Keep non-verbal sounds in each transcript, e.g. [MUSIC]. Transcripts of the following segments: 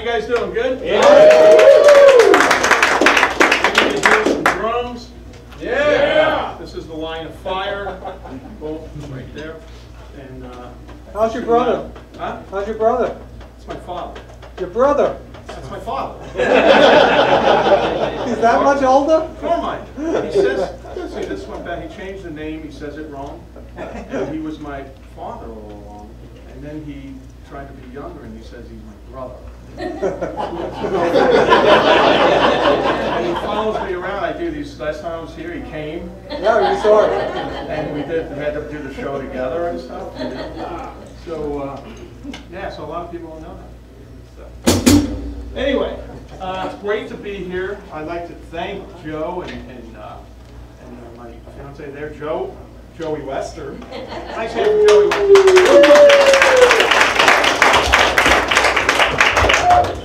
you guys doing? Good? Yeah. You guys doing some drums? Yeah. This is the line of fire. Both right there. And, uh. How's your brother? Huh? How's your brother? It's my father. Your brother? That's my father. [LAUGHS] He's that much older? Carmine. He says, see, this one back, he changed the name, he says it wrong. And he was my father all along. And then he tried to be younger and he says he's my brother. And he [LAUGHS] follows me around. I do these, last time I was here, he came Yeah, you saw it. and we did, we had to do the show together and stuff. So, uh, yeah, so a lot of people don't know that. So, Anyway, uh, it's great to be here. I'd like to thank Joe and, and, uh, and uh, my fiance there, Joe, Joey Wester. Nice hand for Joey Wester.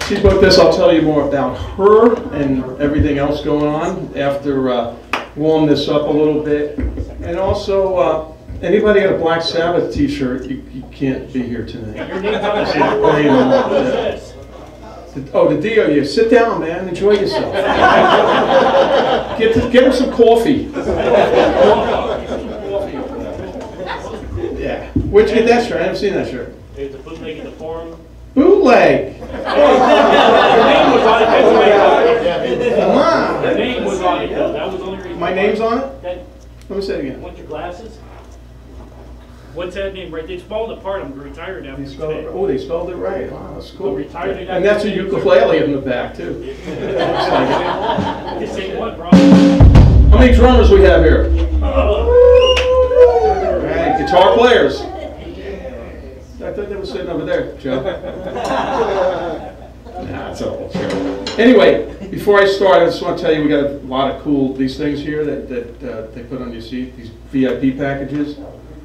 She booked this, I'll tell you more about her and everything else going on after, uh, warm this up a little bit. And also, uh, anybody got a Black Sabbath t-shirt, you, you can't be here tonight. Your name's on the See, shirt. there you go. What is? Oh, the deal, you sit down, man, enjoy yourself. Get, the- get him some coffee. Yeah, where'd you get that shirt? I haven't seen that shirt. It's a bootleg in the forum. Bootleg. Your name was on it, that's the Come on. The name was on it, though, that was the only reason. My name's on it? That, Let me say it again. want your glasses? What's that name, right, it's falling apart, I'm retired after They spelled it, today. oh, they spelled it right. Wow, that's cool. I'm retired. they got- And that's a ukulele in the back, too. The same one, bro. How many drummers we have here? [LAUGHS] All right, guitar players. I thought they were sitting over there, Joe. [LAUGHS] Nah, it's all true. Anyway, before I start, I just want to tell you, we got a lot of cool, these things here that, that uh, they put on your seat, these VIP packages.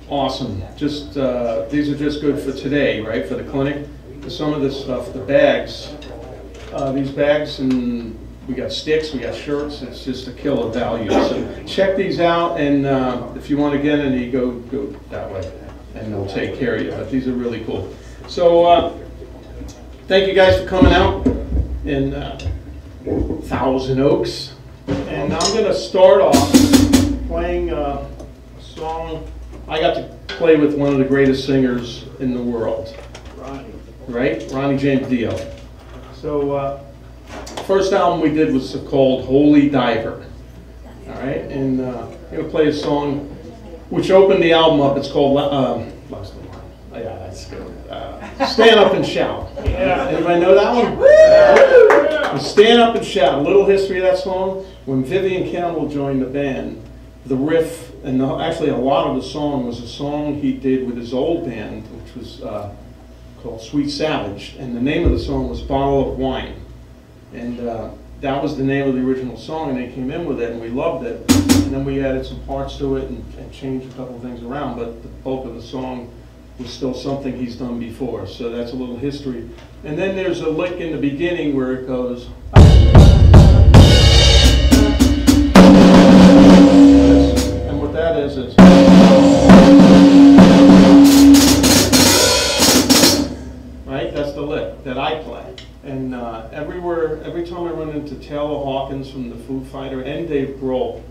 Awesome. Just, uh, these are just good for today, right, for the clinic. Some of this stuff, the bags, uh, these bags and we got sticks, we got shirts, it's just a killer value. So check these out and uh, if you want to get any, go, go that way and they'll take care of you, but these are really cool. So, uh, thank you guys for coming out in uh, Thousand Oaks. And I'm gonna start off playing uh, a song, I got to play with one of the greatest singers in the world Ronnie. right? Ronnie James Dio. So, uh, first album we did was called Holy Diver. All right, and uh, I'm gonna play a song which opened the album up. It's called um, Lost the Line. Oh, yeah, that's good. Uh, Stand Up and Shout. Yeah. Anybody know that one? Stand Up and Shout. A little history of that song. When Vivian Campbell joined the band, the riff and the, actually a lot of the song was a song he did with his old band, which was uh, called Sweet Savage, and the name of the song was Bottle of Wine. And uh, that was the name of the original song, and they came in with it, and we loved it. And then we added some parts to it and, and changed a couple of things around, but the bulk of the song was still something he's done before. So that's a little history. And then there's a lick in the beginning where it goes. And what that is is. Right, that's the lick that I play. And uh, everywhere, every time I run into Taylor Hawkins from the Foo Fighter and Dave Grohl,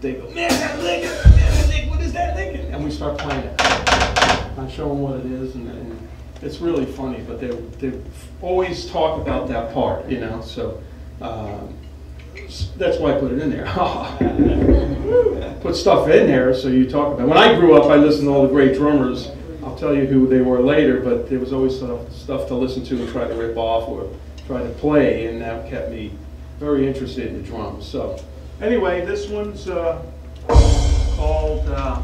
they go, man, that lick, man, that lick, what is that lick? And we start playing it. I show them what it is, and, and it's really funny. But they they always talk about that part, you know. So um, that's why I put it in there. [LAUGHS] put stuff in there so you talk about. it. When I grew up, I listened to all the great drummers. I'll tell you who they were later, but there was always stuff, stuff to listen to and try to rip off or try to play, and that kept me very interested in the drums. So anyway, this one's uh, called uh,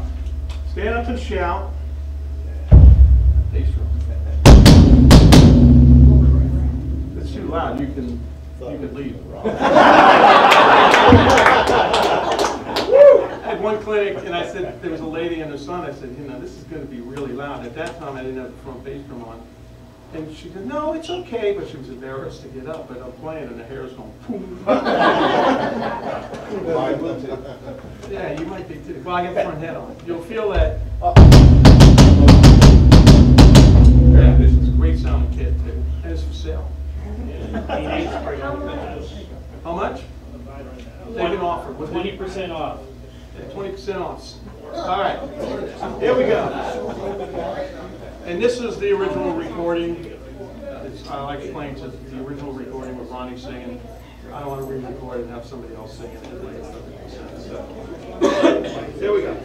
"Stand Up and Shout." It's too loud. You can you could leave. [LAUGHS] I had one clinic, and I said, there was a lady and her son, I said, you know, this is gonna be really loud. At that time, I didn't have the front bass drum on. And she said, no, it's okay, but she was embarrassed to get up, but I'm playing and the hair's going boom. [LAUGHS] Yeah, you might be too. Well, I got the front head on. You'll feel that. Oh. Yeah, this is a great sounding kit too, and it's for sale. How much? They can offer. Twenty percent off. Twenty percent off. All right, here we go. And this is the original recording. It's, I like playing to the original recording with Ronnie singing. I don't want to re-record and have somebody else singing it. Here we go.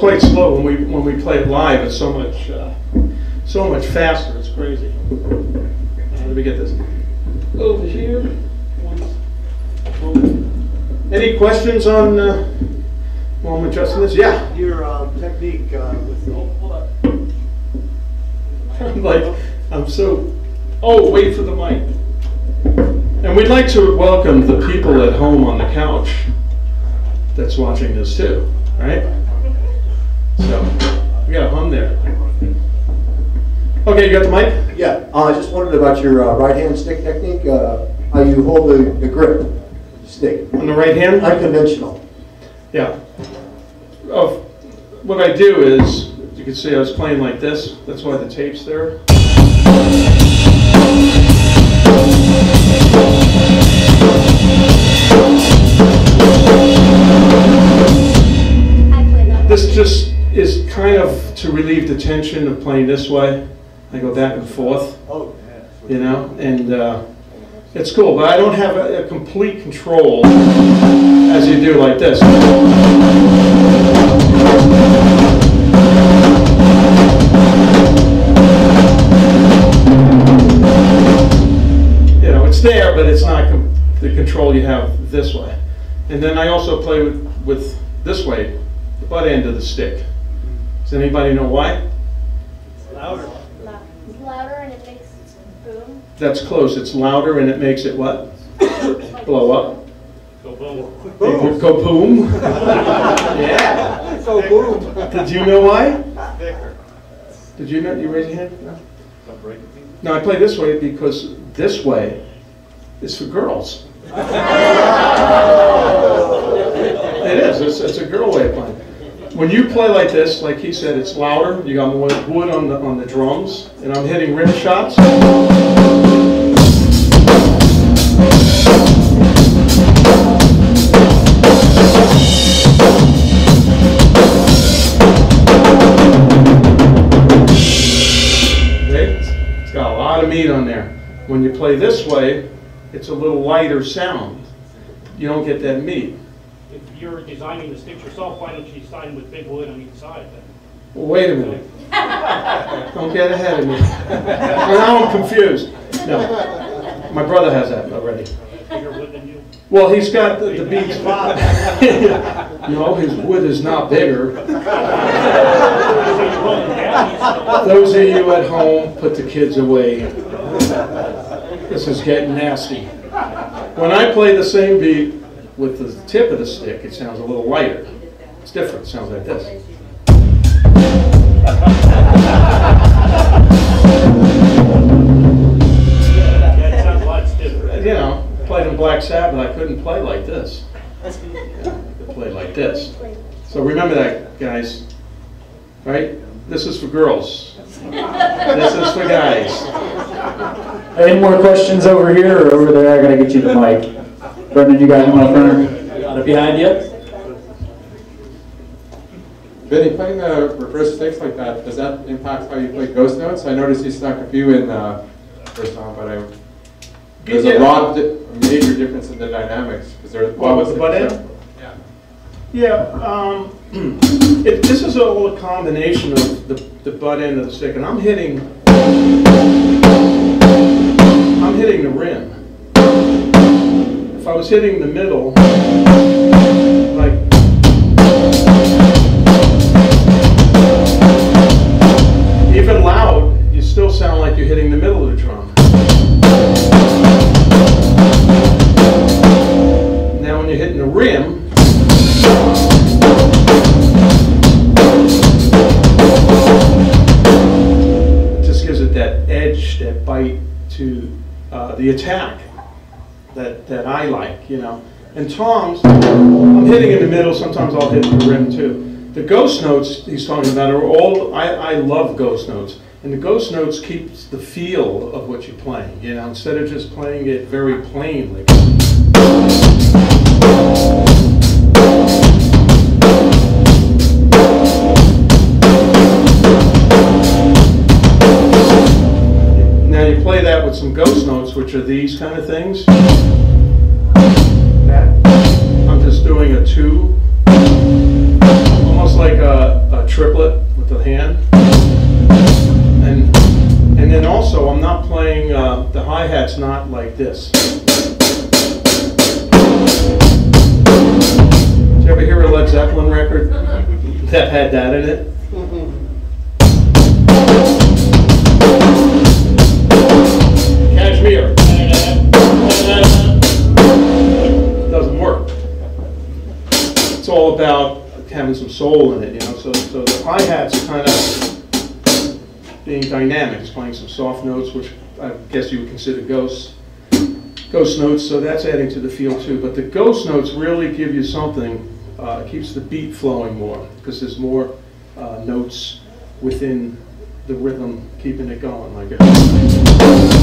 Quite slow when we when we play it live. It's so much uh, so much faster. It's crazy. Uh, let me get this over here. Any questions on uh, while I'm adjusting this? Yeah. Your um, technique uh, with I'm like I'm so. Oh, wait for the mic. And we'd like to welcome the people at home on the couch that's watching this too, right? So, we got a hum there. Okay, you got the mic? Yeah, uh, I just wondered about your uh, right hand stick technique, uh, how you hold the, the grip stick. On the right hand? Unconventional. Yeah. Oh, what I do is, you can see I was playing like this. That's why the tape's there. This just is kind of to relieve the tension of playing this way. I go back and forth, Oh, yeah. you know, and uh, It's cool, but I don't have a, a complete control as you do like this. You know, it's there, but it's not com- the control you have this way. And then I also play with, with this way, the butt end of the stick. Does anybody know why? Louder. Lou- Louder and it makes boom. That's close. It's louder and it makes it what? Blow up. Go boom. Boom. Go boom. [LAUGHS] yeah. So boom. Did you know why? Did you know? You raise your hand? No. No, I play this way because this way is for girls. [LAUGHS] It is. It's, it's a girl way of playing. When you play like this, like he said, it's louder. You got more wood on the on the drums, and I'm hitting rim shots. It's got a lot of meat on there. When you play this way, it's a little lighter sound. You don't get that meat. You're designing the sticks yourself, why don't you design with big wood on each side then? Well, wait a minute. [LAUGHS] Don't get ahead of me. Now I'm confused. No, my brother has that already. Bigger wood than you? Well, he's got the, the beats. [LAUGHS] No, his wood is not bigger. [LAUGHS] So you're rolling down, Those of you at home, put the kids away. This is getting nasty. When I play the same beat with the tip of the stick, it sounds a little lighter. It's different, it sounds like this. yeah, it sounds a lot stiffer. You know, played in Black Sabbath, I couldn't play like this. I could play like this. So remember that, guys. Right? This is for girls. This is for guys. Any more questions over here or over there? I gotta get you the mic. Brendan, you got him up front? Got it behind you? Vinny, playing the reverse sticks like that, does that impact how you play ghost notes? I noticed you snuck a few in uh, first song, but I, there's a Yeah. lot, di- major difference in the dynamics, because there. What, with the butt end? Yeah. Yeah, um, [CLEARS THROAT] it, this is all a combination of the, the butt end of the stick, and I'm hitting, I'm hitting the rim. I was hitting the middle, like, even loud, you still sound like you're hitting the middle of the drum. Now when you're hitting the rim, it just gives it that edge, that bite to uh, the attack that, that I like, you know. And Tom's, I'm hitting in the middle, sometimes I'll hit the rim too. The ghost notes he's talking about are all, I, I love ghost notes. And the ghost notes keeps the feel of what you're playing, you know, instead of just playing it very plain, you play that with some ghost notes, which are these kind of things. That. I'm just doing a two, almost like a, a triplet with the hand. And and then also I'm not playing uh, the hi hat's not like this. Did you ever hear a Led Zeppelin record that had that in it? Kashmir. Doesn't work. It's all about having some soul in it, you know. So, so the hi hat's kind of being dynamic, it's playing some soft notes, which I guess you would consider ghosts. Ghost notes, so that's adding to the feel too. But the ghost notes really give you something, uh, keeps the beat flowing more because there's more uh, notes within the rhythm, keeping it going like it.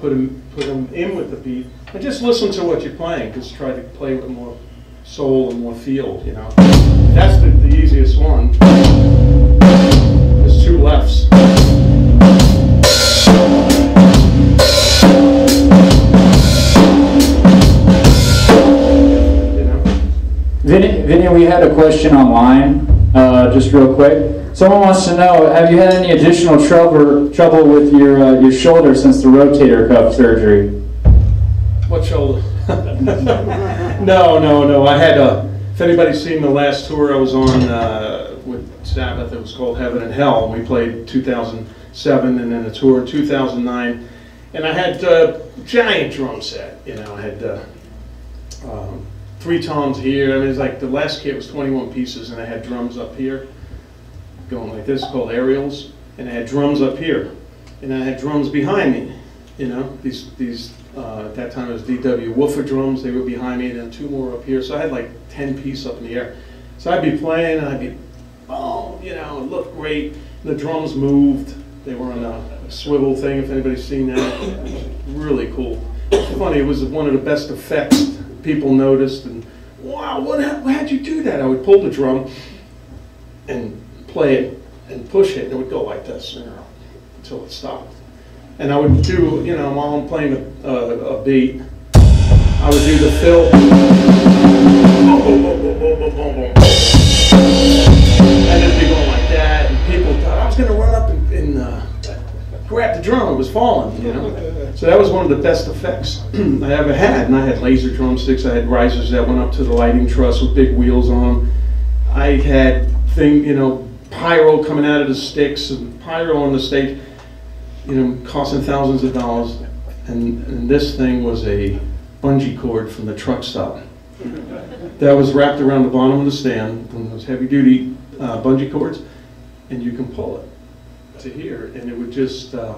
Put them put them in with the beat, and just listen to what you're playing. Just try to play with more soul and more feel. You know, that's the, the easiest one. There's two lefts. You know. Vinny, Vinny, we had a question online, uh, just real quick. Someone wants to know, have you had any additional trouble, trouble with your, uh, your shoulder since the rotator cuff surgery? What shoulder? [LAUGHS] no, no, no. I had a. If anybody's seen the last tour I was on uh, with Sabbath, it was called Heaven and Hell. We played 2007 and then a tour in 2009, and I had a giant drum set. You know, I had uh, um, three toms here. I mean, it's like the last kit was 21 pieces, and I had drums up here, going like this, called aerials, and I had drums up here, and I had drums behind me. You know, these these uh, at that time it was DW woofer drums. They were behind me, and then two more up here. So I had like 10 piece up in the air. So I'd be playing, and I'd be, oh, you know, it looked great. The drums moved. They were on a swivel thing. If anybody's seen that, [COUGHS] really cool. It's funny. It was one of the best effects people noticed. And wow, what? How'd you do that? I would pull the drum and play it and push it, and it would go like this, you know, until it stopped. And I would do, you know, while I'm playing a, a, a beat, I would do the fill. And it'd be going like that, and people thought I was going to run up and, and uh, grab the drum. It was falling, you know. So that was one of the best effects [CLEARS THROAT] I ever had. And I had laser drumsticks. I had risers that went up to the lighting truss with big wheels on them. I had thing, you know, pyro coming out of the sticks and pyro on the stage, you know, costing thousands of dollars. And, and this thing was a bungee cord from the truck stop [LAUGHS] that was wrapped around the bottom of the stand, one of those heavy duty uh, bungee cords, and you can pull it to here, and it would just uh,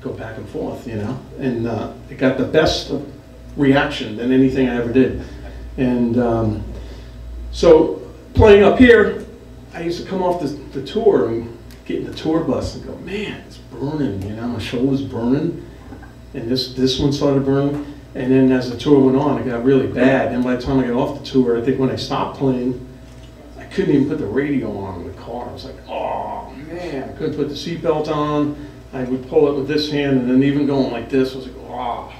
go back and forth, you know. And uh, it got the best reaction than anything I ever did. And um, so playing up here, I used to come off the, the tour and get in the tour bus and go, man, it's burning, you know, my shoulder's burning. And this, this one started burning. And then as the tour went on, it got really bad. And by the time I got off the tour, I think when I stopped playing, I couldn't even put the radio on in the car. I was like, oh man, I couldn't put the seatbelt on. I would pull it with this hand, and then even going like this, I was like, oh,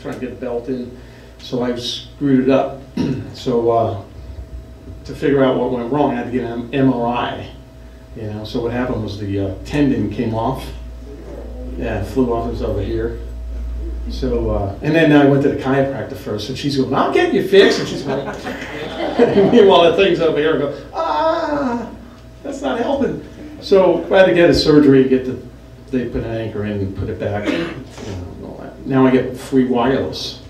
trying to get a belt in. So I screwed it up. [CLEARS THROAT] so uh, to figure out what went wrong, I had to get an MRI. You know, so what happened was the uh, tendon came off. Yeah, flew off. It was over here. So, uh, and then I went to the chiropractor first, and she's going, I'll get you fixed. And she's going, [LAUGHS] meanwhile, the thing's over here, go, ah, that's not helping. So I had to get a surgery, to get the, they put an anchor in and put it back. You know, and all that. Now I get free wireless.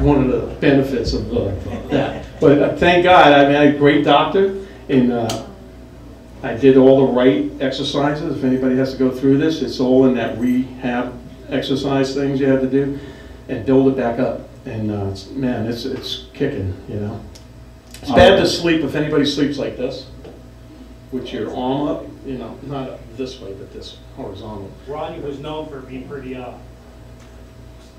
One of the benefits of uh, that. But uh, thank God, I mean, I had a great doctor, and uh, I did all the right exercises. If anybody has to go through this, it's all in that rehab exercise things you have to do, and build it back up. And uh, it's, man, it's it's kicking, you know. It's bad to sleep if anybody sleeps like this, with your arm up, you know, not this way, but this horizontal. Ronnie was known for being pretty, uh,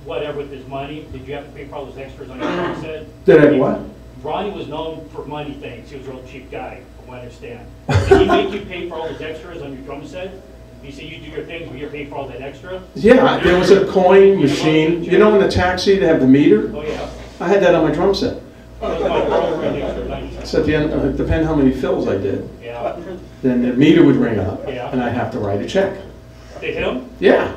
whatever with his money. Did you have to pay for all those extras on your drum set? Did I what? Ronnie was known for money things. He was a real cheap guy, from what I understand. Did he make you pay for all those extras on your drum set? You say you do your things, but you're paying for all that extra? Yeah, there was a coin machine. You know in the taxi they have the meter? Oh, yeah. I had that on my drum set. That was my girlfriend, extra nice. So at the end, uh, depending how many fills I did, Yeah. then the meter would ring up, Yeah. and I'd have to write a check. To him? Yeah.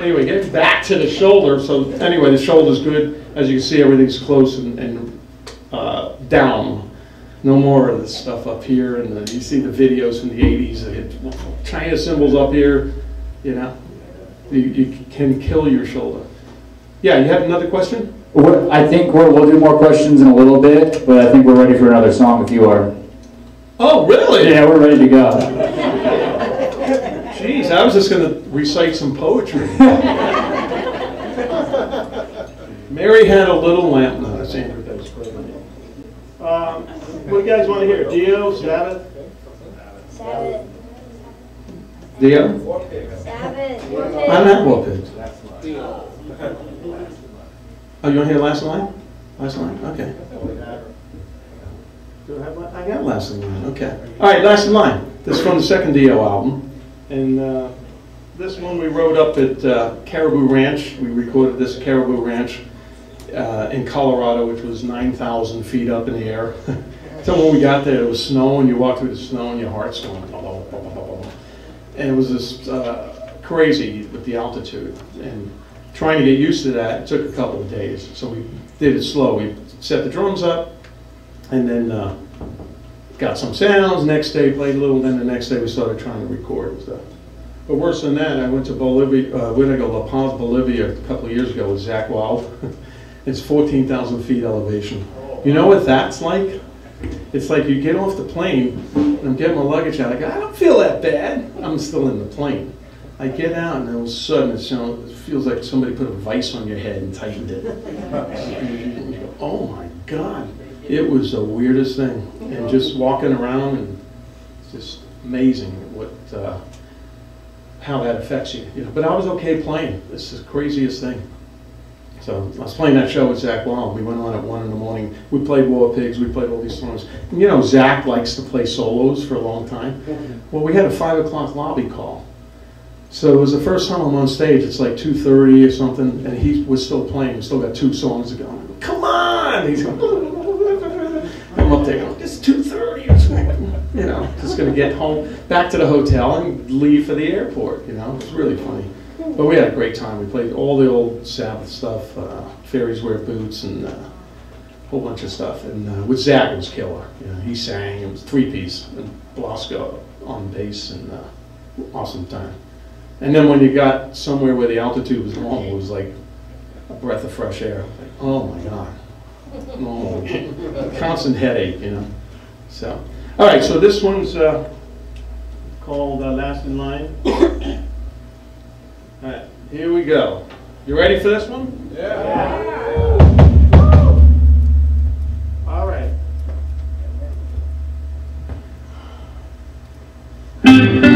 Anyway, getting back to the shoulder, so anyway, the shoulder's good. As you can see, everything's close and, and uh, down. No more of this stuff up here, and the, you see the videos from the 80s, they had China cymbals up here, you know. You, you can kill your shoulder. Yeah, you have another question? We're- I think we're, we'll do more questions in a little bit, but I think we're ready for another song if you are. Oh, really? Yeah, we're ready to go. Jeez, I was just gonna recite some poetry. [LAUGHS] Mary had a little lamp. No, that's Andrew Dice Clay. Um, what do you guys want to hear? Dio, Sabbath? Seven. Dio? Seven. I'm at War Pigs. Oh, you want to hear last line? Last line, okay. Do I have, la- I got last line, okay. All right, last line. This is from the second Dio album. And uh, this one we wrote up at uh, Caribou Ranch. We recorded this at Caribou Ranch uh, in Colorado, which was 9,000 feet up in the air. [LAUGHS] So when we got there, it was snow, and you walked through the snow, and your heart's going, blah, blah, blah, blah, blah, blah. and it was just uh, crazy with the altitude. And trying to get used to that it took a couple of days. So we did it slow. We set the drums up, and then uh, got some sounds. Next day played a little. Then the next day we started trying to record and stuff. But worse than that, I went to Bolivia. Uh, did I go? La Paz, Bolivia, a couple of years ago with Zakk Wylde. [LAUGHS] it's 14,000 feet elevation. You know what that's like? It's like you get off the plane, and I'm getting my luggage out. I go, I don't feel that bad. I'm still in the plane. I get out, and all of a sudden it, sounds, it feels like somebody put a vice on your head and tightened it. And [LAUGHS] go, oh my God. It was the weirdest thing. And just walking around, and it's just amazing what, uh, how that affects you. you know. But I was okay playing. It's the craziest thing. So I was playing that show with Zakk Wylde. We went on at one in the morning. We played War Pigs. We played all these songs. And you know, Zach likes to play solos for a long time. [LAUGHS] Well, we had a five o'clock lobby call. So it was the first time I'm on stage. It's like 2:30 or something, and he was still playing. We still got two songs to go. Come on! He's going. [LAUGHS] I'm up there going, It's 2:30. It's like, You know, just gonna get home, back to the hotel, and leave for the airport. You know, it's really funny. But we had a great time. We played all the old Sabbath stuff, uh, Fairies Wear Boots, and uh, a whole bunch of stuff. And uh, with Zakk, it was killer. You know, he sang. It was three piece, and Blasko on bass, and uh, awesome time. And then when you got somewhere where the altitude was normal, it was like a breath of fresh air. Like, oh my God. Oh. Constant headache, you know. So, all right, so this one's uh, called uh, Last in Line. All right, here we go. You ready for this one? Yeah. All right. Thank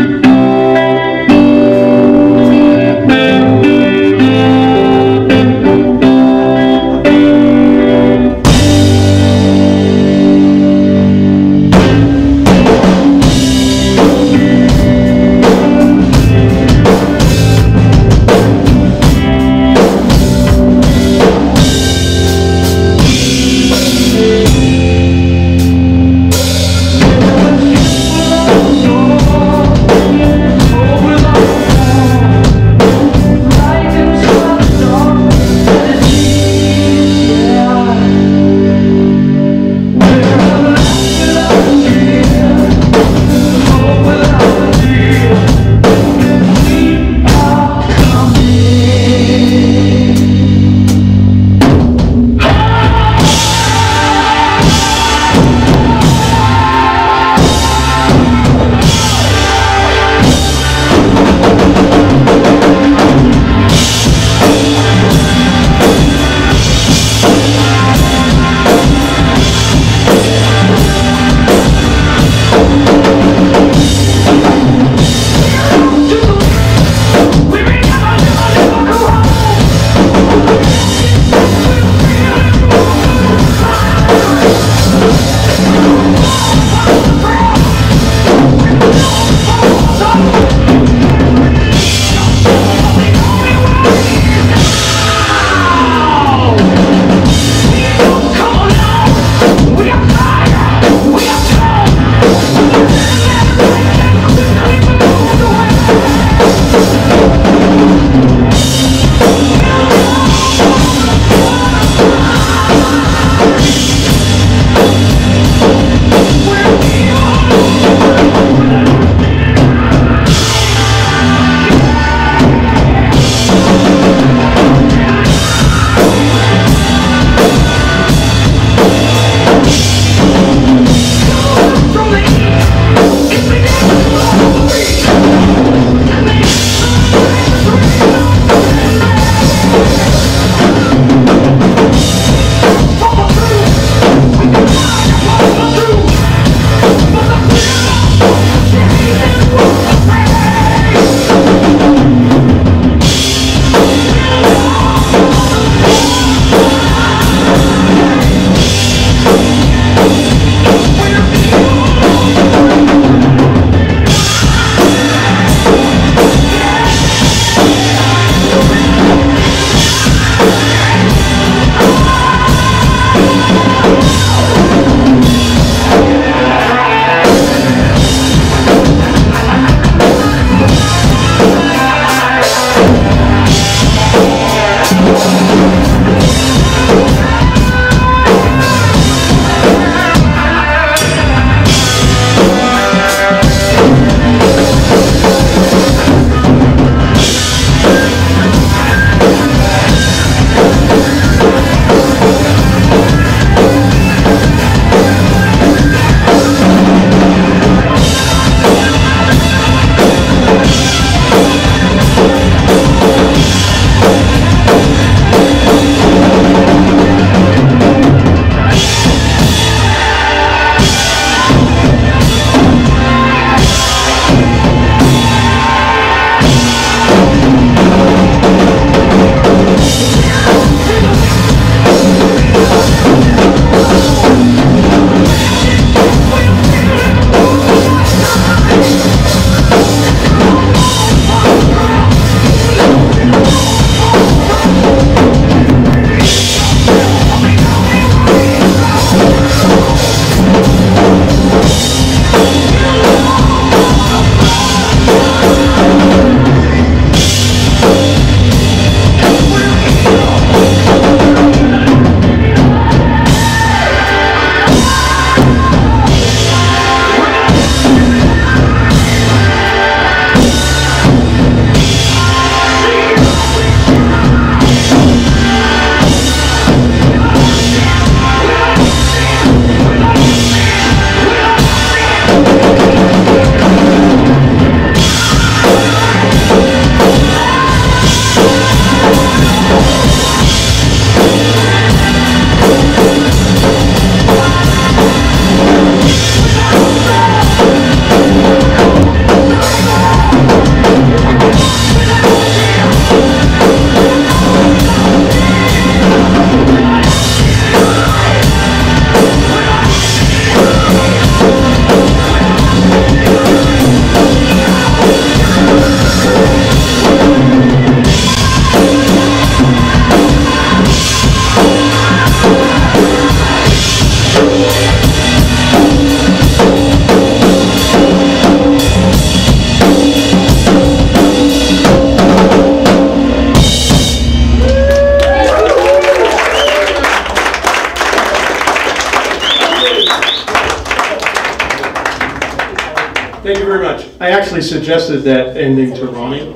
suggested that ending to Ronnie.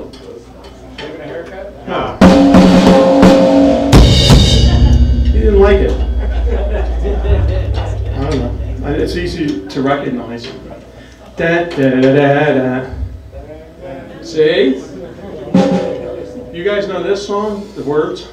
No. He didn't like it. I don't know. It's easy to recognize. Da, da, da, da, da. See? You guys know this song, the words?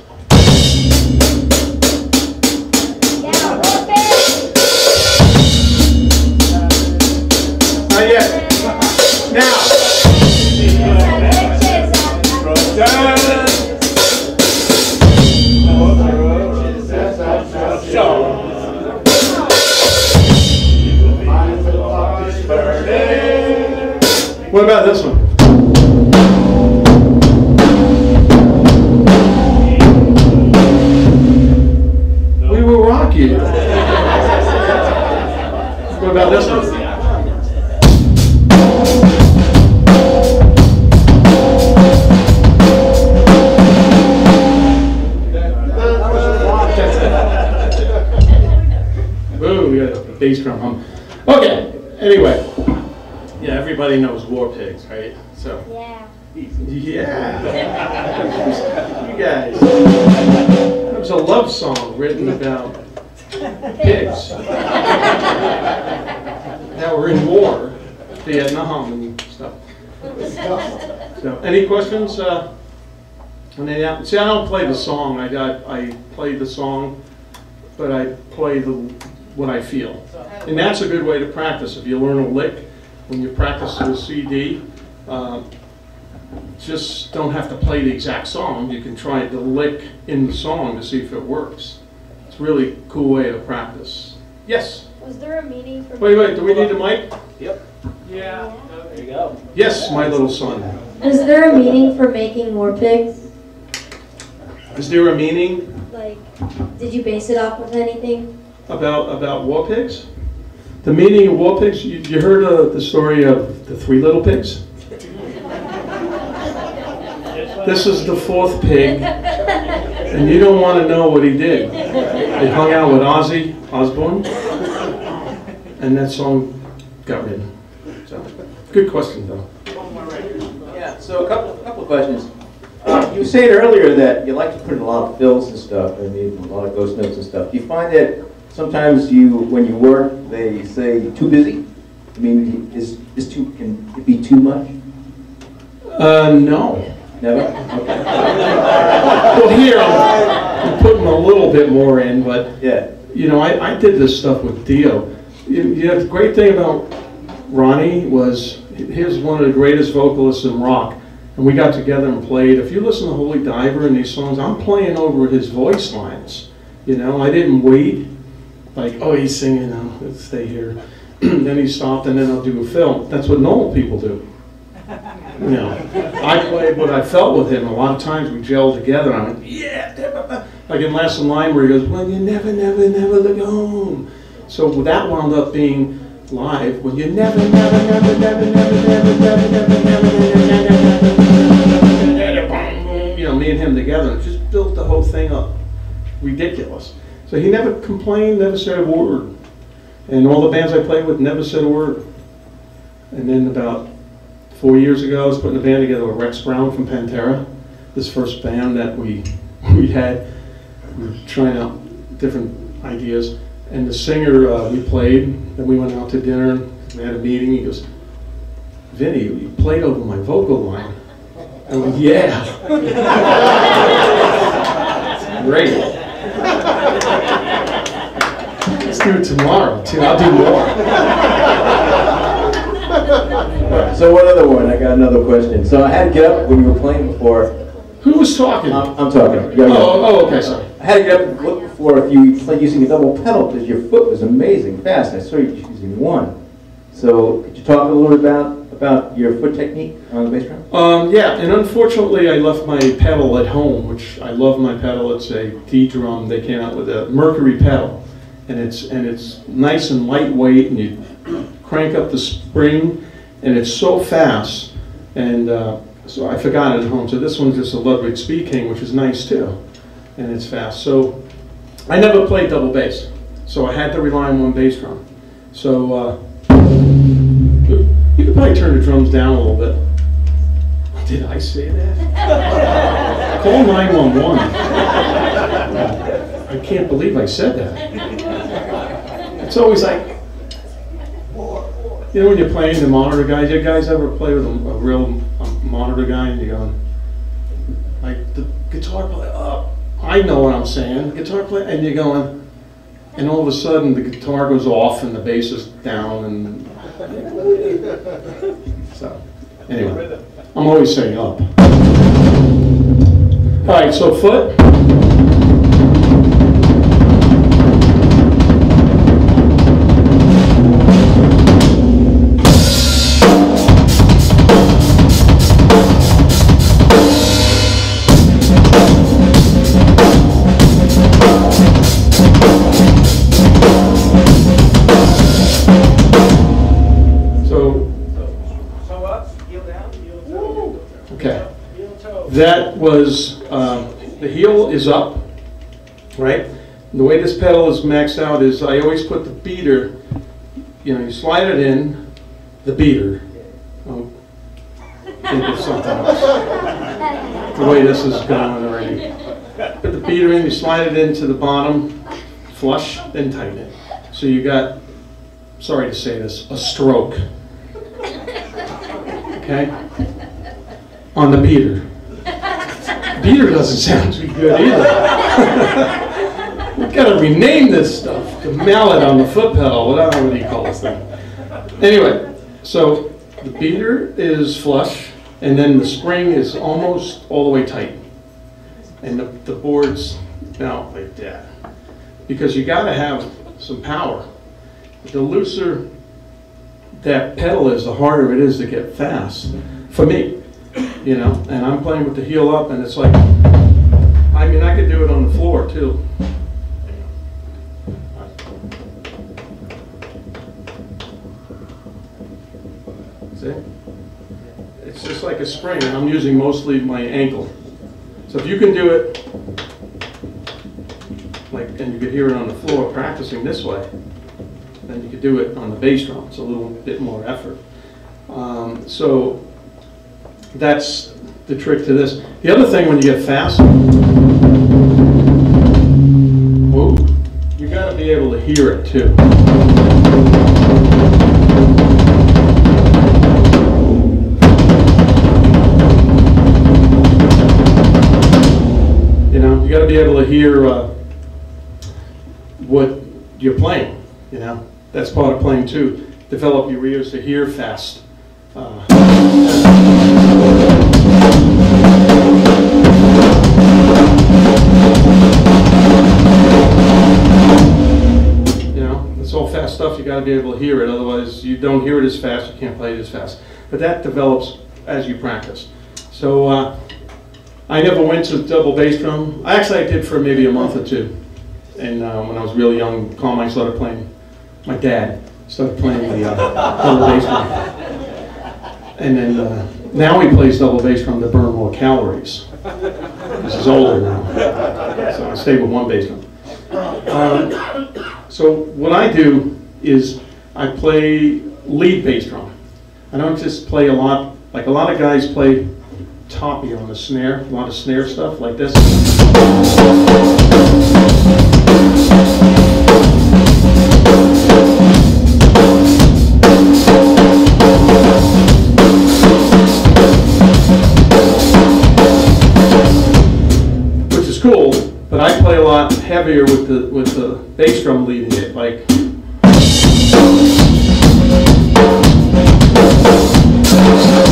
See, I don't play the song. I got, I play the song, but I play the what I feel, and that's a good way to practice. If you learn a lick when you practice to a CD, uh, just don't have to play the exact song. You can try the lick in the song to see if it works. It's a really cool way to practice. Yes. Was there a meaning for? Wait, wait. Do we need a mic? Yep. Yeah. There you go. Yes, my little son. Is there a meaning for making war pigs? Is there a meaning Like, did you base it off of anything? about about war pigs? The meaning of war pigs. You, you heard uh, the story of the three little pigs. This is the fourth pig, and you don't want to know what he did. He hung out with Ozzy Osbourne, and that song got written. So, good question, though. Yeah, so a couple, a couple of questions. You said earlier that you like to put in a lot of fills and stuff, I mean, a lot of ghost notes and stuff. Do you find that sometimes you, when you work, they say too busy? I mean, is, is too, can it be too much? Uh, no. Never? Okay. Well, here I'm, I'm putting a little bit more in, but Yeah, you know, I, I did this stuff with Dio. You, you know, the great thing about Ronnie was he was one of the greatest vocalists in rock, and we got together and played. If you listen to Holy Diver and these songs, I'm playing over his voice lines. You know, I didn't wait. Like, oh, he's singing, I'll let's stay here. [CLEARS THROAT] then he stopped, and then I'll do a film. That's what normal people do. [LAUGHS] You know, I played what I felt with him. A lot of times we gelled together. and I went, yeah, da, ba, ba." like in Last in Line where he goes, when you never, never, never look home. So that wound up being live. When you never, never, never, never, never, never, never, never, never, never, never, you know, me and him together, it just built the whole thing up. Ridiculous. So he never complained, never said a word. And all the bands I played with never said a word. And then about four years ago, I was putting a band together with Rex Brown from Pantera. This first band that we we had, we were trying out different ideas. And the singer uh, we played, then we went out to dinner. and We had a meeting. He goes, "Vinny, you played over my vocal line." I went, "Yeah." [LAUGHS] Great. Let's do it tomorrow too. I'll do more. so one other one, I got another question. So I had to get up when you were playing before. Who was talking? I'm, I'm talking. Oh, oh, okay, sorry. I had to get up before if you played using a double pedal because your foot was amazing fast. I saw you using one. So could you talk a little bit about about your foot technique on the bass drum? Um, yeah, and unfortunately, I left my pedal at home, which I love my pedal. It's a D drum. They came out with a Mercury pedal, and it's and it's nice and lightweight, and you [CLEARS THROAT] crank up the spring, and it's so fast. And uh, so I forgot it at home. So this one's just a Ludwig Speed King, which is nice too, and it's fast. So I never played double bass, so I had to rely on one bass drum. So. Uh, You could probably turn the drums down a little bit. Did I say that? [LAUGHS] Call 911. I can't believe I said that. It's always like, you know, when you're playing the monitor guys, you guys ever play with a, a real monitor guy and you're going, like the guitar player, oh, I know what I'm saying, guitar player, and you're going, and all of a sudden the guitar goes off and the bass is down and [LAUGHS] so anyway, I'm always saying up. All right, so foot. That was, um, the heel is up, right? The way this pedal is maxed out is I always put the beater, you know, you slide it in, the beater. Oh, think of something else. The way this is going already. Put the beater in, you slide it into the bottom, flush, then tighten it. So you got, sorry to say this, a stroke. Okay? On the beater. Beater doesn't sound too good either. We've got to rename this stuff The mallet on the foot pedal, whatever what he calls them. Anyway, so the beater is flush, and then the spring is almost all the way tight. And the, the board's out like that. Because you got to have some power. The looser that pedal is, the harder it is to get fast, for me, you know, and I'm playing with the heel up, and it's like, I mean, I could do it on the floor, too. See? It's just like a spring, and I'm using mostly my ankle. So if you can do it, like, and you could hear it on the floor practicing this way, then you could do it on the bass drum. It's a little bit more effort. Um, so that's the trick to this. The other thing when you get fast, whoa, you got to be able to hear it too. You know, you got to be able to hear uh, what you're playing. You know, that's part of playing too. Develop your ears to hear fast. Uh, stuff. You got to be able to hear it. Otherwise, you don't hear it as fast. You can't play it as fast. But that develops as you practice. So uh, I never went to double bass drum. Actually, I did for maybe a month or two. And uh, when I was really young, Carmine started playing. My dad started playing the uh, double bass drum. And then uh, now he plays double bass drum to burn more calories. Because he's older now. So I stay with one bass drum. Um, so what I do is I play lead bass drum. I don't just play a lot, like a lot of guys play toppy on the snare, a lot of snare stuff like this. Which is cool, but I play a lot heavier with the with the bass drum leading it, like It's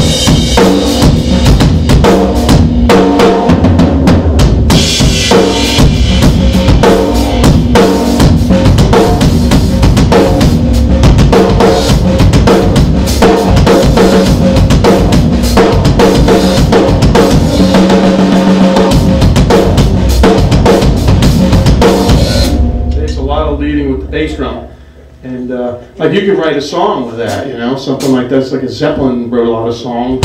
you could write a song with that, you know, something like that's like a Zeppelin wrote a lot of songs.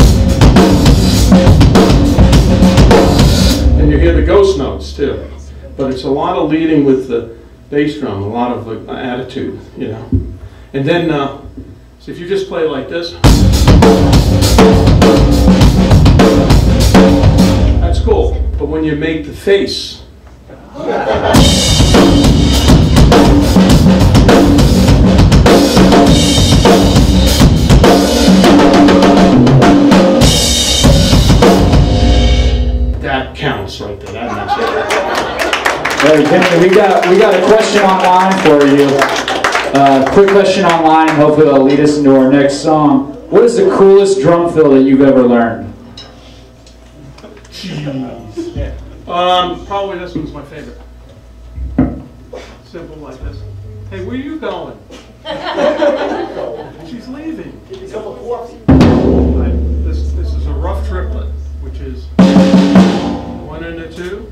And you hear the ghost notes too. But it's a lot of leading with the bass drum, a lot of uh, attitude, you know. And then, uh, so if you just play like this. That's cool, but when you make the face, it. Hey, we got, we got a question online for you. Uh, quick question online, hopefully that'll lead us into our next song. What is the coolest drum fill that you've ever learned? Um, probably this one's my favorite. Simple like this. Hey, where are you going? [LAUGHS] She's leaving. I- This, this is a rough triplet, which is one and a two,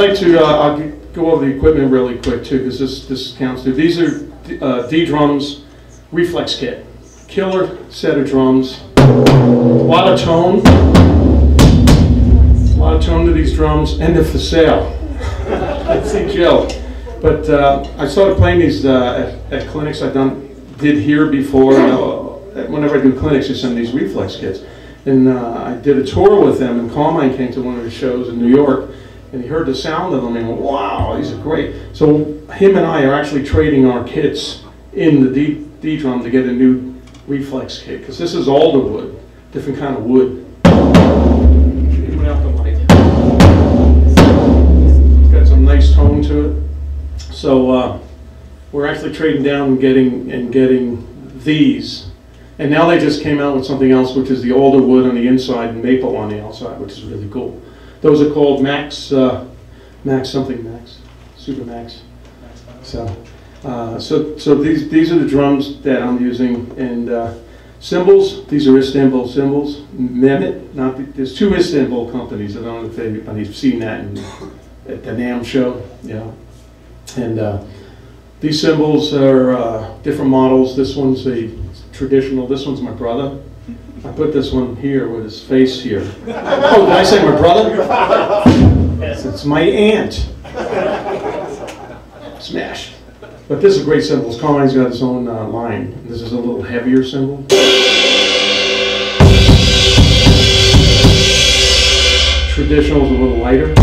like to, uh, go over the equipment really quick too, because this, this counts too. These are uh, D-Drums Reflex Kit. Killer set of drums. A lot of tone. A lot of tone to these drums, and they're for sale. [LAUGHS] That's a joke. But uh, I started playing these uh, at, at clinics I've done, did here before. You know, whenever I do clinics, I send these reflex kits. And uh, I did a tour with them, and Carmine came to one of the shows in New York, and he heard the sound of them, and went, wow, these are great. So him and I are actually trading our kits in the D, D drum to get a new reflex kit, because this is alder wood, different kind of wood. It's got some nice tone to it. So uh, we're actually trading down and getting and getting these. And now they just came out with something else, which is the alder wood on the inside and maple on the outside, which is really cool. Those are called Max uh, Max something Max Super Max. So uh, so so these these are the drums that I'm using and. Uh, Cymbals, these are Istanbul cymbals. Mehmet, not the, there's two Istanbul companies. I don't know if anybody's seen that in, at the NAMM show. Yeah, and uh, these cymbals are uh, different models. This one's a traditional. This one's my brother. I put this one here with his face here. Oh, did I say my brother? Yes, [LAUGHS] it's my aunt. Smash. But this is a great cymbal. Carmine's got his own uh, line. This is a little heavier cymbal. Traditional is a little lighter. And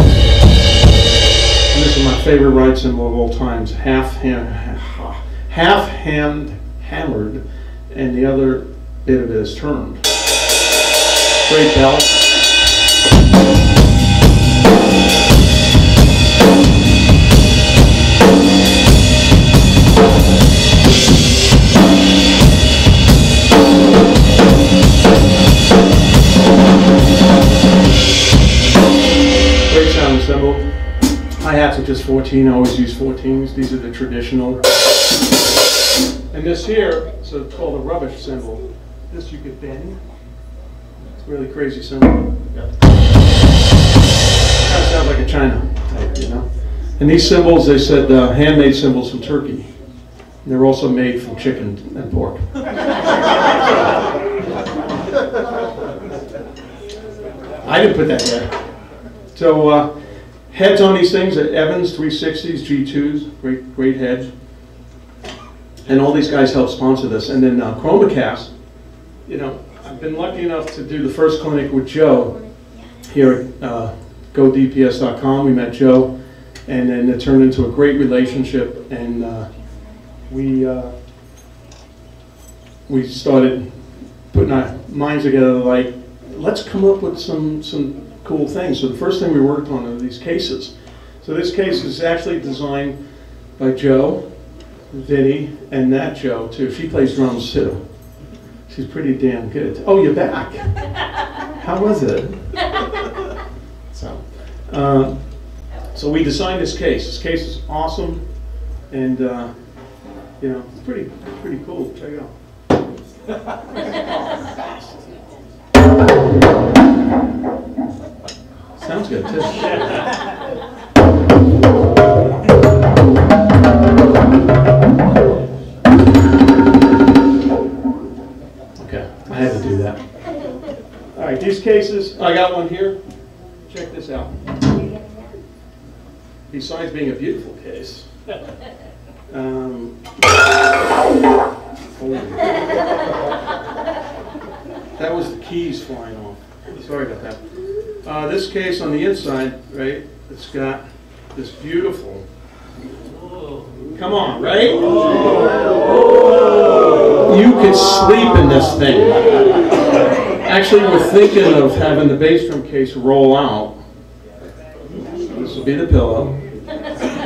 this is my favorite ride cymbal of all times. Half hand, half hand hammered, and the other bit of it is turned. Great bell. Great sound. Hi-hats are just 14, I always use 14s. These are the traditional. And this here, so it's called a rubbish cymbal. This you could bend. Really crazy cymbal. Kind of sounds like a China type, you know? And these cymbals, they said, uh, handmade cymbals from Turkey. And they're also made from chicken and pork. [LAUGHS] I didn't put that there. So uh, heads on these things are Evans 360s, G2s, great great heads. And all these guys help sponsor this. And then uh, Chromacast, you know, I've been lucky enough to do the first clinic with Joe here at uh, GoDPS.com. We met Joe, and then it turned into a great relationship. And uh, we uh, we started putting our minds together like let's come up with some some cool things. So the first thing we worked on are these cases. So this case is actually designed by Joe, Vinny, and that Joe too. She plays drums too. She's pretty damn good. Oh, you're back. [LAUGHS] How was it? [LAUGHS] So, um, so we designed this case. This case is awesome, and uh, you know, it's pretty, pretty cool. Check it out. Sounds good too. [LAUGHS] these cases, I got one here. Check this out. Besides being a beautiful case, [LAUGHS] um, that was the keys flying off. Sorry about that. Uh, this case on the inside, right, it's got this beautiful, come on, right? You could sleep in this thing. Actually, we're thinking of having the bass drum case roll out. This will be the pillow.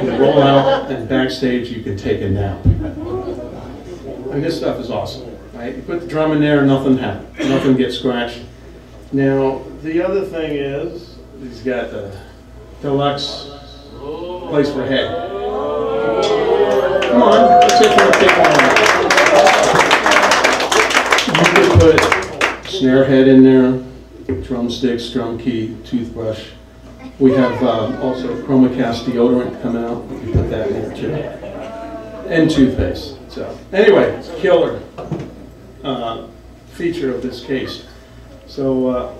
You roll out, and backstage you can take a nap. And this stuff is awesome, right? You put the drum in there, nothing happens, nothing gets scratched. Now, the other thing is, he's got the deluxe place for head. Come on, let's see if we can take one. You could put snare head in there, drumsticks, drum key, toothbrush. We have uh, also ChromaCast deodorant coming out. We can put that in there too. And toothpaste. So anyway, killer uh, feature of this case. So uh,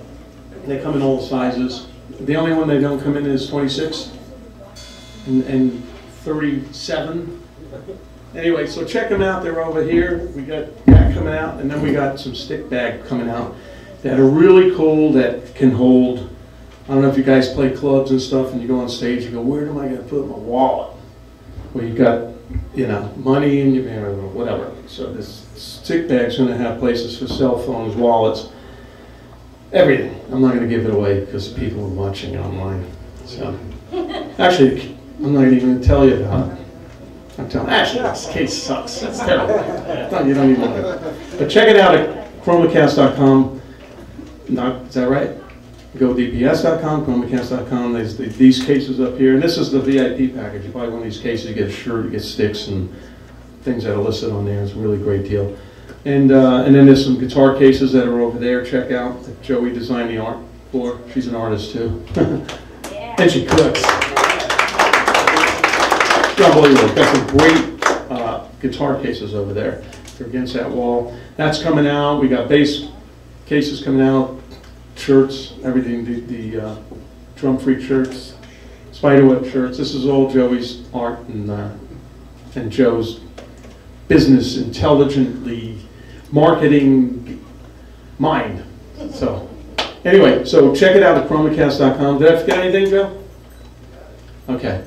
they come in all sizes. The only one they don't come in is 26 and, and 37. Anyway, so check them out. They're over here. We got that coming out, and then we got some stick bag coming out that are really cool that can hold. I don't know if you guys play clubs and stuff, and you go on stage. You go, where am I going to put my wallet? Well, you got, you know, money in your or whatever. So this stick bag's going to have places for cell phones, wallets, everything. I'm not going to give it away because people are watching online. So [LAUGHS] actually, I'm not even going to tell you about it. I'm telling, actually, this case sucks. That's terrible. [LAUGHS] No, you don't even want to. But check it out at chromacast.com. Not, is that right? Go dps.com, chromacast.com. There's the, these cases up here. And this is the VIP package. You buy one of these cases, you get a shirt, you get sticks, and things that are listed on there. It's a really great deal. And, uh, and then there's some guitar cases that are over there. Check out that Joey designed the art for. She's an artist too. [LAUGHS] and she cooks. Got some great uh, guitar cases over there. They're against that wall. That's coming out. We got bass cases coming out, shirts, everything. The, the uh, drum freak shirts, spiderweb shirts. This is all Joey's art and uh, and Joe's business intelligently marketing mind. So anyway, so check it out at chromacast.com. Did I forget anything, Joe? Okay.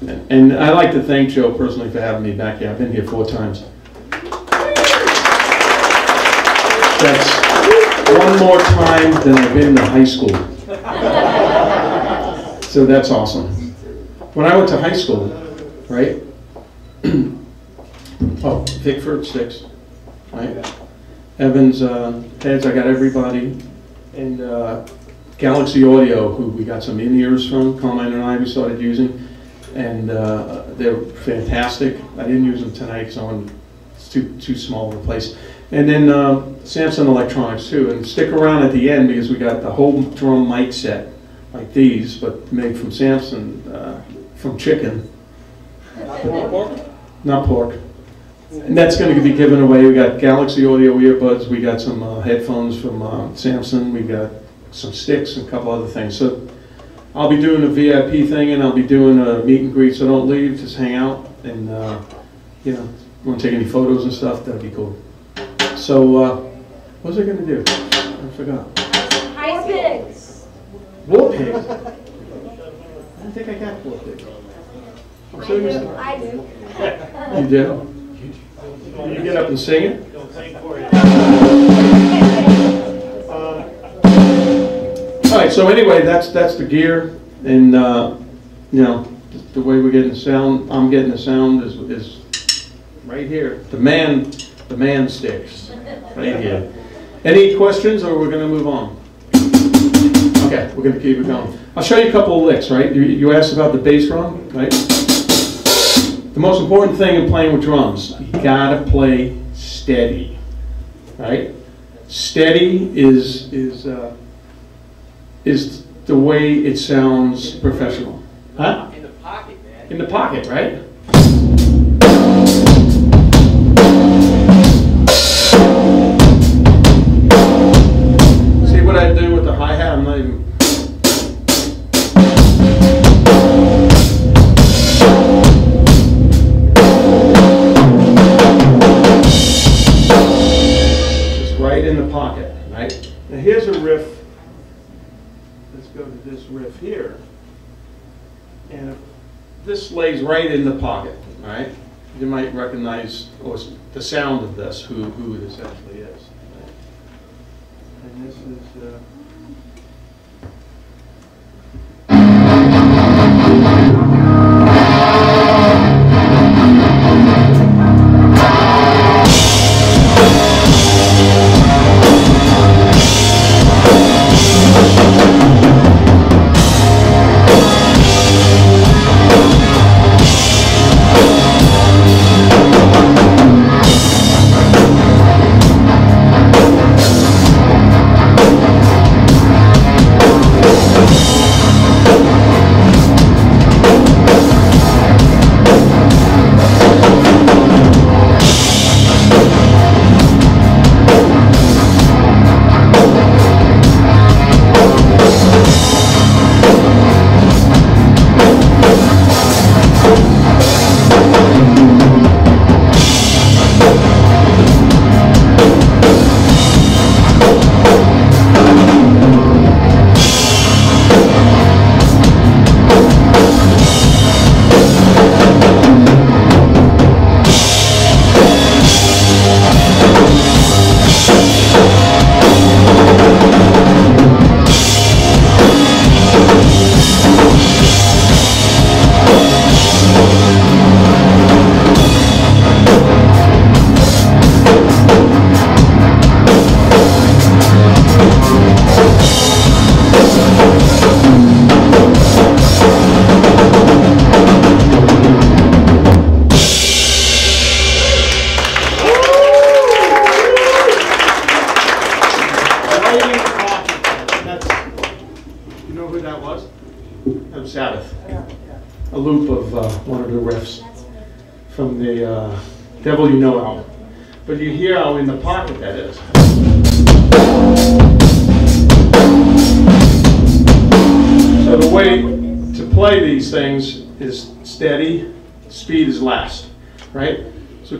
And, I'd like to thank Joe personally for having me back here. I've been here four times. That's one more time than I've been to high school. So that's awesome. When I went to high school, right? [CLEARS THROAT] oh, Vic Firth six, right? Evans uh, I got everybody. And uh, Galaxy Audio, who we got some in-ears from, Carmine and I, we started using. And uh, they're fantastic. I didn't use them tonight because it's too, too small of a place. And then uh, Samson Electronics too. And stick around at the end because we got the whole drum mic set like these, but made from Samson, uh, from chicken. Not pork? Not pork. And that's going to be given away. We got Galaxy Audio earbuds. We got some uh, headphones from uh, Samson. We got some sticks and a couple other things. So I'll be doing a VIP thing and I'll be doing a meet and greet. So don't leave. Just hang out and uh, you know, want to take any photos and stuff? That'd be cool. So uh, what was I going to do? I forgot. High pigs. War pigs. I don't think I got war pigs. I'm I do, I do. You do? You get up and sing it? Don't sing for it. [LAUGHS] Right, so anyway, that's, that's the gear, and, uh, you know, the way we're getting the sound, I'm getting the sound is, is right here. The man, the man sticks, right here. Any questions, or we're gonna move on? Okay, we're gonna keep it going. I'll show you a couple of licks, right? You, you asked about the bass drum, right? The most important thing in playing with drums, you gotta play steady, right? Steady is, is, uh, is the way it sounds professional. Huh? In the pocket, man. In the pocket, right? See what I do with the hi-hat? I'm not even... Just right in the pocket, right? Now here's a riff. Let's go to this riff here. And this lays right in the pocket, right? You might recognize the sound of this, who, who this actually is. right? And this is, uh,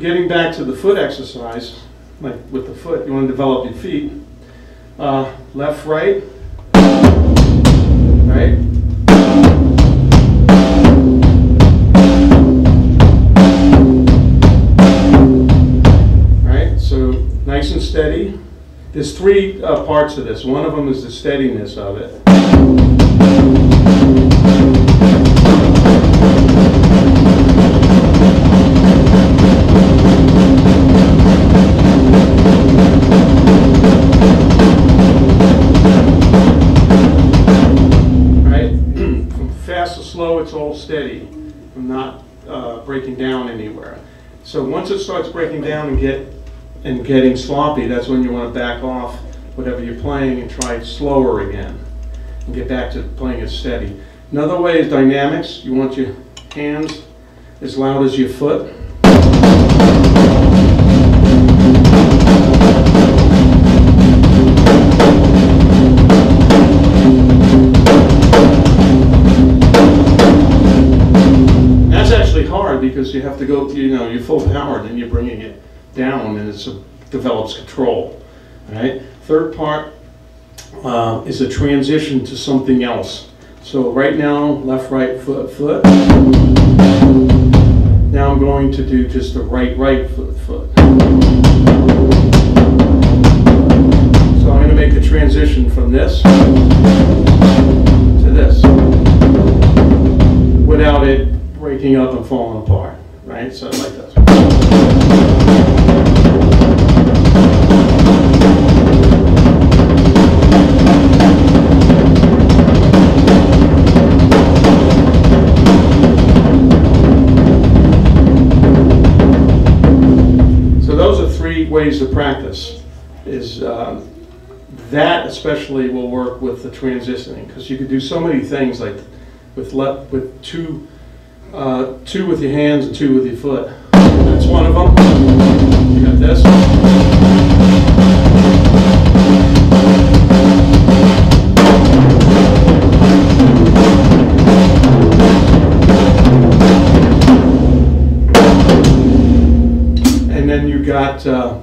Getting back to the foot exercise, like with the foot, you want to develop your feet. Uh, left, right, right? Right, so nice and steady. There's three uh, parts to this. One of them is the steadiness of it. So once it starts breaking down and get and getting sloppy, that's when you want to back off whatever you're playing and try it slower again and get back to playing it steady. Another way is dynamics. You want your hands as loud as your foot. because you have to go, you know, you full power, then you're bringing it down and it develops control. Right? Third part uh, is a transition to something else. So right now, left, right, foot, foot. Now I'm going to do just the right, right, foot, foot. So I'm going to make the transition from this to this without it picking up and falling apart, right? So like this. So those are three ways to practice. Is um, that especially will work with the transitioning because you could do so many things like with left with two uh, two with your hands and two with your foot. That's one of them. You got this. And then you got, uh,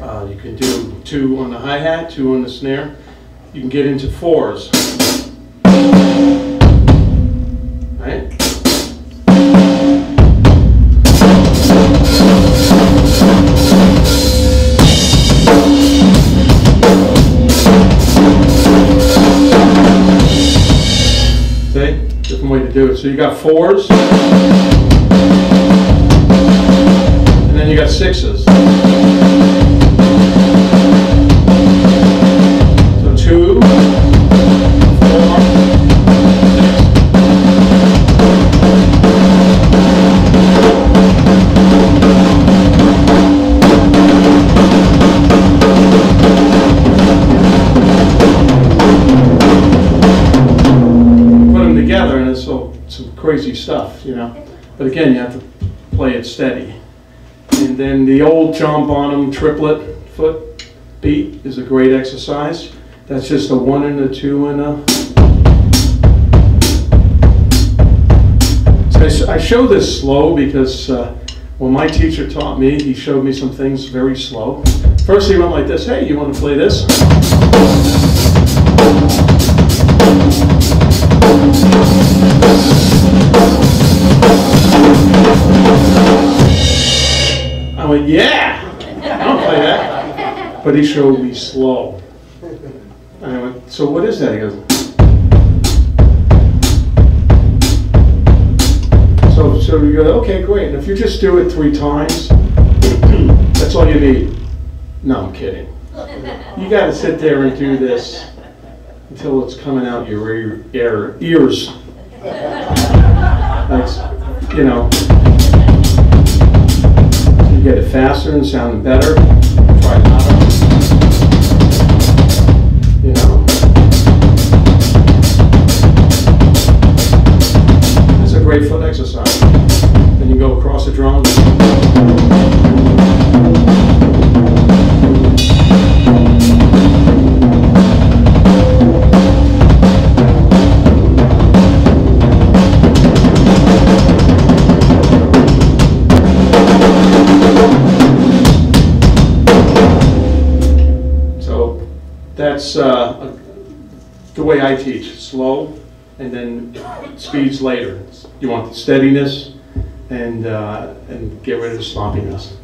uh, you can do two on the hi-hat, two on the snare. You can get into fours. Right? Do it. So you got fours. And then you got sixes. But again, you have to play it steady. And then the old jump on them, triplet foot beat is a great exercise. That's just a one and a two and a. So I show this slow because uh, when my teacher taught me, he showed me some things very slow. First he went like this, hey, you want to play this? Went, yeah, I'll play that. But he showed me slow. And I went, so what is that? He goes, so, so you go, okay, great. And if you just do it three times, [CLEARS THROAT] that's all you need. No, I'm kidding. You got to sit there and do this until it's coming out your ear, ear, ears. That's, you know, get it faster and sounding better. Try louder. You know. It's a great foot exercise. Then you go across the drum. That's uh, the way I teach, slow and then speeds later. You want the steadiness and, uh, and get rid of the sloppiness.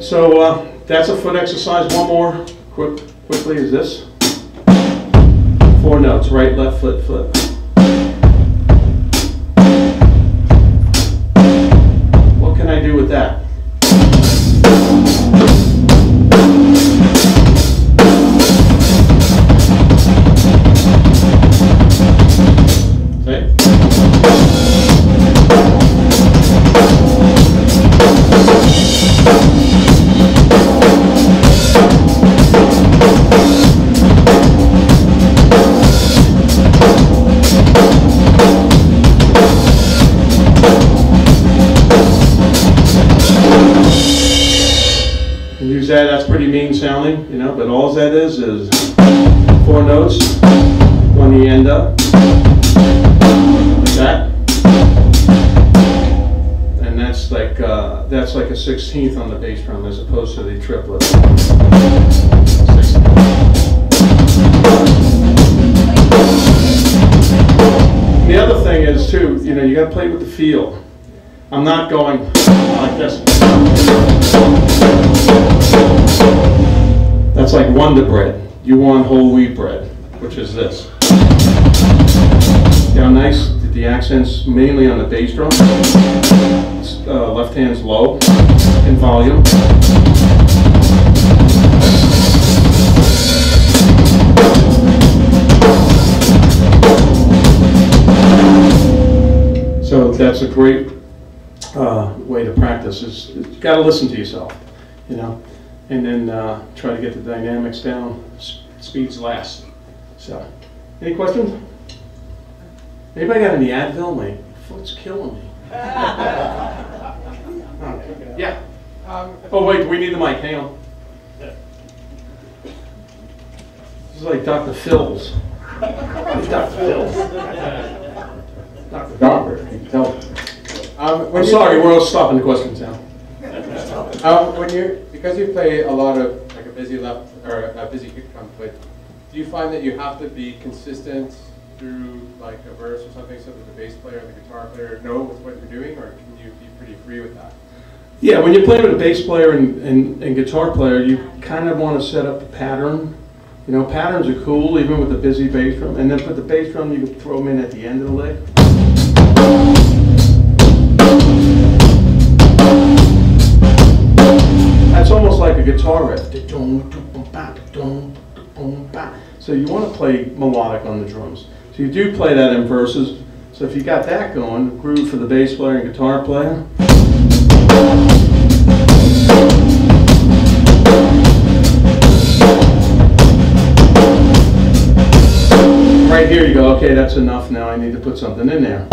So uh, that's a foot exercise. One more quick, quickly is this. Four notes, right, left, foot, foot. What can I do with that? You know, but all that is, is four notes, when you end up, like that. And that's like, uh, that's like a sixteenth on the bass drum as opposed to the triplet. The other thing is too, you know, you gotta play with the feel. I'm not going like this. That's like Wonder Bread. You want whole wheat bread, which is this. How nice? the accent's mainly on the bass drum. Uh, left hand's low in volume. So that's a great uh, way to practice. Is you got to listen to yourself, you know, and then uh, try to get the dynamics down. S- Speeds last. So, any questions? Anybody got any Advil? My foot's killing me. Okay, [LAUGHS] Yeah. Um, Oh wait, do we need the mic? Hang on. This is like Dr. Phil's. Dr. Phil's. Dr. Doctor, you tell. um, I'm sorry, we're all stopping the questions now. [LAUGHS] Um, when you're, because you play a lot of, like a busy left, or a busy kick drum, but do you find that you have to be consistent through like a verse or something so that the bass player and the guitar player know what you're doing, or can you be pretty free with that? Yeah, when you're playing with a bass player and, and, and guitar player, you kind of want to set up a pattern. You know, patterns are cool, even with a busy bass drum. And then put the bass drum, you can throw them in at the end of the lick. Almost like a guitar riff. So you want to play melodic on the drums. So you do play that in verses. So if you got that going, groove for the bass player and guitar player, Right here you go, okay, that's enough, now I need to put something in there.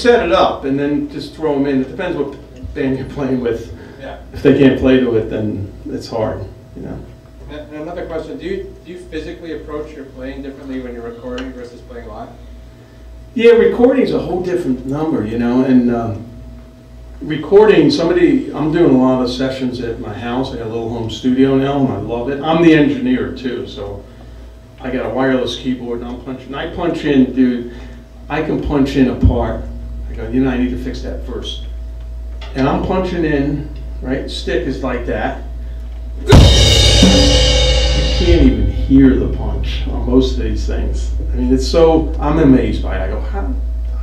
Set it up and then just throw them in, it depends what band you're playing with. Yeah. If they can't play to it, then it's hard, you know? And another question, do you, do you physically approach your playing differently when you're recording versus playing live? Yeah, recording's a whole different number, you know, and um, recording, somebody, I'm doing a lot of sessions at my house. I got a little home studio now, and I love it. I'm the engineer too, so I got a wireless keyboard, and I'm punching. I punch in, dude, I can punch in a part. Go, you know, I need to fix that first. And I'm punching in, right? Stick is like that. You can't even hear the punch on most of these things. I mean, it's so, I'm amazed by it. I go, how,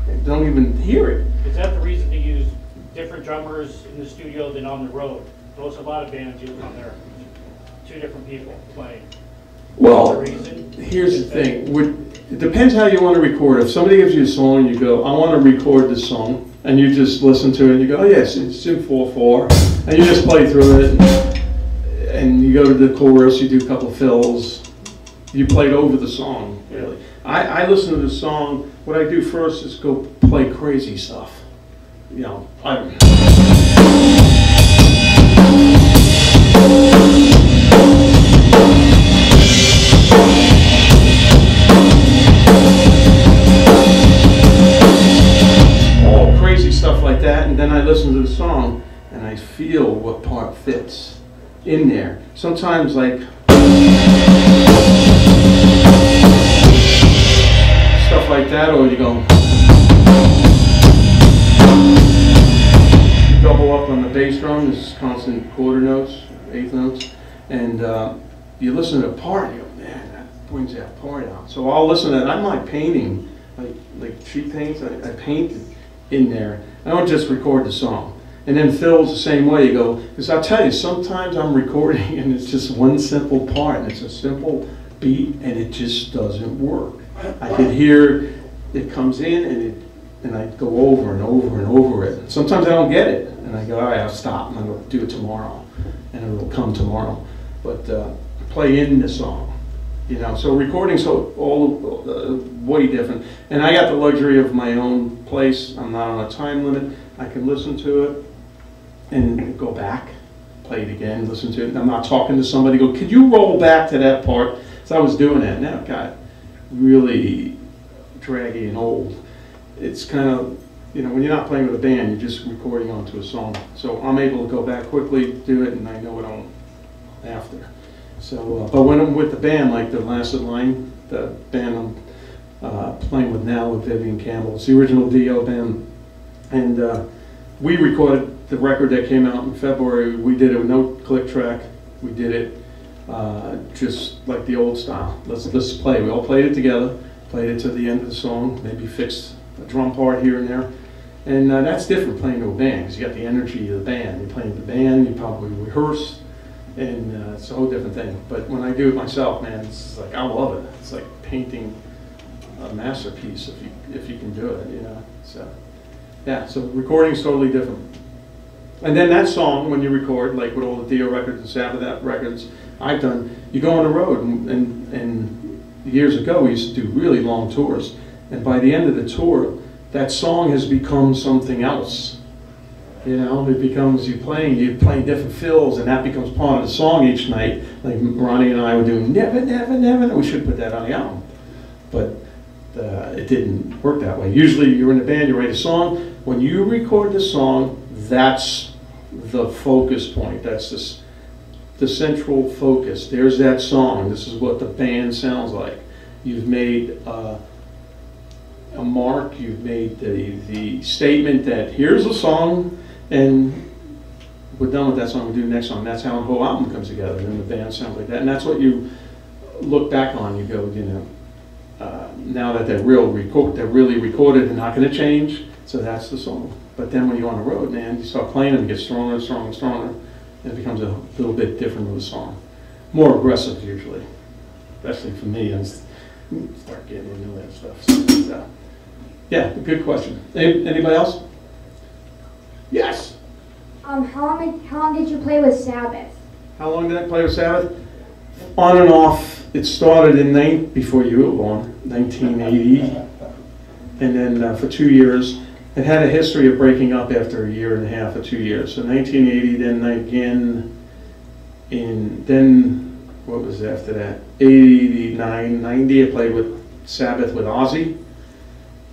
I don't even hear it. Is that the reason to use different drummers in the studio than on the road? Most, a lot of bands use on there, two different people playing. Well, The reason? here's the thing, Would- it depends how you want to record. If somebody gives you a song, you go, I want to record this song, and you just listen to it, and you go, oh yes, it's in four four, and you just play through it, and, and you go to the chorus, you do a couple fills, you played over the song, really. I, I listen to the song, what I do first is go play crazy stuff. You know, I, like that, and then I listen to the song and I feel what part fits in there. Sometimes like stuff like that, or you go double up on the bass drum, this is constant quarter notes, eighth notes, and uh, you listen to the part, you go, man, that brings that part out. So I'll listen to that. I'm like painting, like like sheet paints. I, I paint in there. I don't just record the song. And then Phil's the same way. You go, because I'll tell you, sometimes I'm recording [LAUGHS] and it's just one simple part, and it's a simple beat, and it just doesn't work. I can hear it comes in, and it, and I go over and over and over it. Sometimes I don't get it, and I go, all right, I'll stop, and I'll do it tomorrow, and it'll come tomorrow. But uh, play in the song, you know. So recording's so all uh, way different. And I got the luxury of my own place. I'm not on a time limit. I can listen to it and go back, play it again, listen to it. And I'm not talking to somebody. Go, could you roll back to that part? So I was doing that, and that got really draggy and old. It's kind of, you know, when you're not playing with a band, you're just recording onto a song. So I'm able to go back quickly, do it, and I know what I'm after. So, uh, but when I'm with the band, like the last line, the band I'm uh, playing with now with Vivian Campbell. It's the original Dio band. And uh, we recorded the record that came out in February. We did it with no click track. We did it uh, just like the old style. Let's, let's play. We all played it together, played it to the end of the song, maybe fixed a drum part here and there. And uh, that's different playing to a band, because you got the energy of the band. You're playing with the band, you probably rehearse, and uh, it's a whole different thing. But when I do it myself, man, it's like, I love it. It's like painting a masterpiece if you, if you can do it, you know? So, yeah, so recording's totally different. And then that song, when you record, like with all the Dio records and Sabbath records I've done, you go on the road, and, and, and years ago we used to do really long tours. And by the end of the tour, that song has become something else. You know, it becomes you playing, you're playing different fills, and that becomes part of the song each night. Like Ronnie and I would do, Never, Never, Never. We should put that on the album. But uh, it didn't work that way. Usually you're in a band, you write a song. When you record the song, that's the focus point. That's this, the central focus. There's that song. This is what the band sounds like. You've made uh, a mark. You've made the, the statement that here's a song, and we're done with that song. We do the next song. That's how the whole album comes together. And the band sounds like that. And that's what you look back on. You go, you know, uh, now that they're real they're really recorded, they're not going to change. So that's the song. But then when you're on the road, man, you start playing them, it gets stronger and stronger and stronger, and it becomes a little bit different of a song. More aggressive usually, especially for me. S- start getting into that stuff. So, yeah, good question. Any- Anybody else? Yes. Um, how long, how long did you play with Sabbath? How long did I play with Sabbath? On and off. It started in nine before you were born, 1980, and then uh, for two years. It had a history of breaking up after a year and a half or two years. So 1980, then again in then what was after that? 89, 90. I played with Sabbath with Ozzy.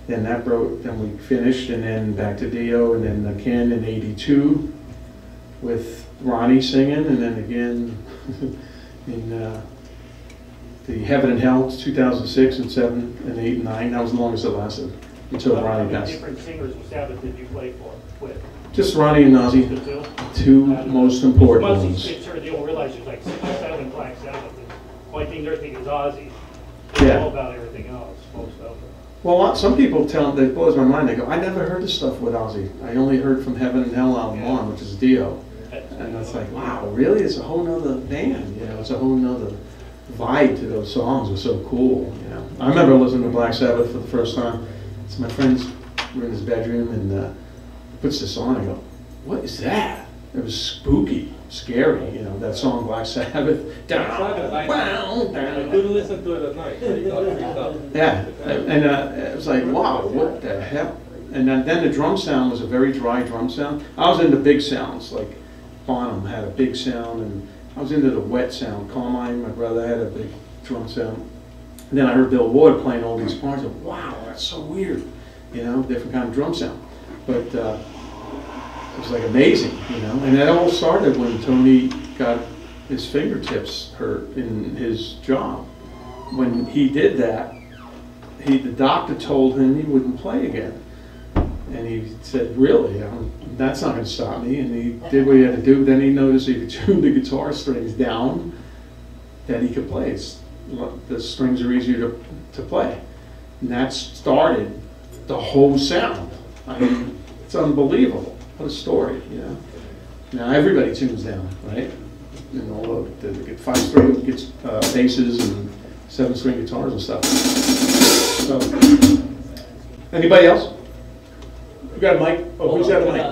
Then that broke. Then we finished, and then back to Dio, and then again in '82 with Ronnie singing, and then again [LAUGHS] in uh, the Heaven and Hell, 2006 and 7 and 8 and 9. That was the longest it lasted until Ronnie many passed. different singers with Sabbath did you play for, with? Just Ronnie and Ozzy, two? two most important ones. kids sure they don't realize there's like six or seven Black Sabbath. The Only thing they're thinking is Ozzy. They Yeah. know about everything else, most of them. Well, lot- some people tell, that blows my mind. They go, I never heard this stuff with Ozzy. I only heard from Heaven and Hell album one, which is Dio. And it's like, wow, really? It's a whole nother band, you know, it's a whole nother vibe to those songs. It's so cool, you know. I remember listening to Black Sabbath for the first time. So my friends were in his bedroom and uh, puts this on. I go, what is that? It was spooky, scary, you know, that song Black Sabbath. Down, down, down. couldn't listen to it at night. You got freaked. Yeah, and uh, it was like, wow, what the hell? And then, then the drum sound was a very dry drum sound. I was into big sounds, like Bonham had a big sound, and I was into the wet sound. Carmine, my brother, had a big drum sound. And then I heard Bill Ward playing all these parts. I wow, that's so weird. You know, different kind of drum sound. But uh, it was like amazing, you know. And that all started when Tony got his fingertips hurt in his job. When he did that, he the doctor told him he wouldn't play again. And he said, "Really? Um, that's not going to stop me." And he did what he had to do. Then he noticed he could tune the guitar strings down, that he could play. It's- The strings are easier to, to play, and that started the whole sound. I mean, it's unbelievable. What a story, you know. Now everybody tunes down, right? And all of the, the five string gets uh, basses and seven string guitars and stuff. So, anybody else? You got a mic? Oh, who's got a mic?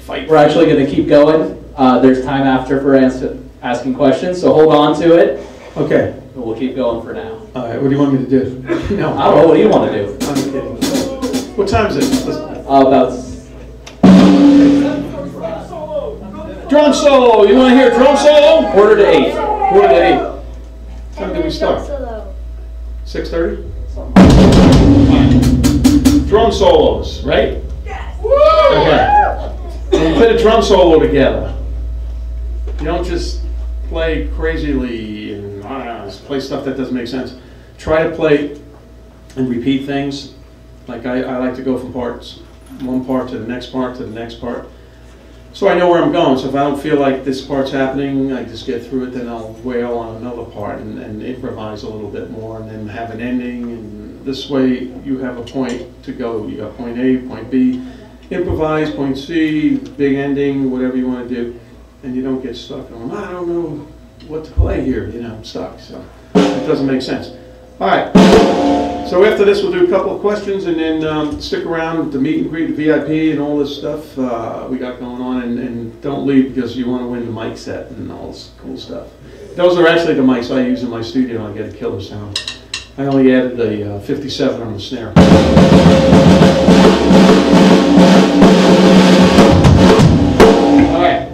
Fight. We're actually going to keep going. Uh, there's time after for answer, asking questions, so hold on to it. Okay. But we'll keep going for now. All right. What do you want me to do? no. I don't know. What do you want to do? I'm kidding. What time is it? Uh, about Drum solo. You want to hear drum solo? quarter to eight. Quarter to eight. What time And did we start? solo. Six thirty. Drum solos, right? Yes. Okay. When you put a drum solo together, you don't just play crazily and just play stuff that doesn't make sense. try to play and repeat things. Like I, I like to go from parts, one part to the next part to the next part. So I know where I'm going, so if I don't feel like this part's happening, I just get through it, then I'll wail on another part and, and improvise a little bit more and then have an ending and this way you have a point to go. You got point A, point B, improvise, point C, big ending, whatever you want to do. And you don't get stuck on, I don't know what to play here, you know, I'm stuck, so it doesn't make sense. All right, so after this, we'll do a couple of questions and then um, stick around, the meet and greet, the VIP and all this stuff uh, we got going on. And, and don't leave because you want to win the mic set and all this cool stuff. Those are actually the mics I use in my studio. I get a killer sound. I only added the uh, 57 on the snare. All right.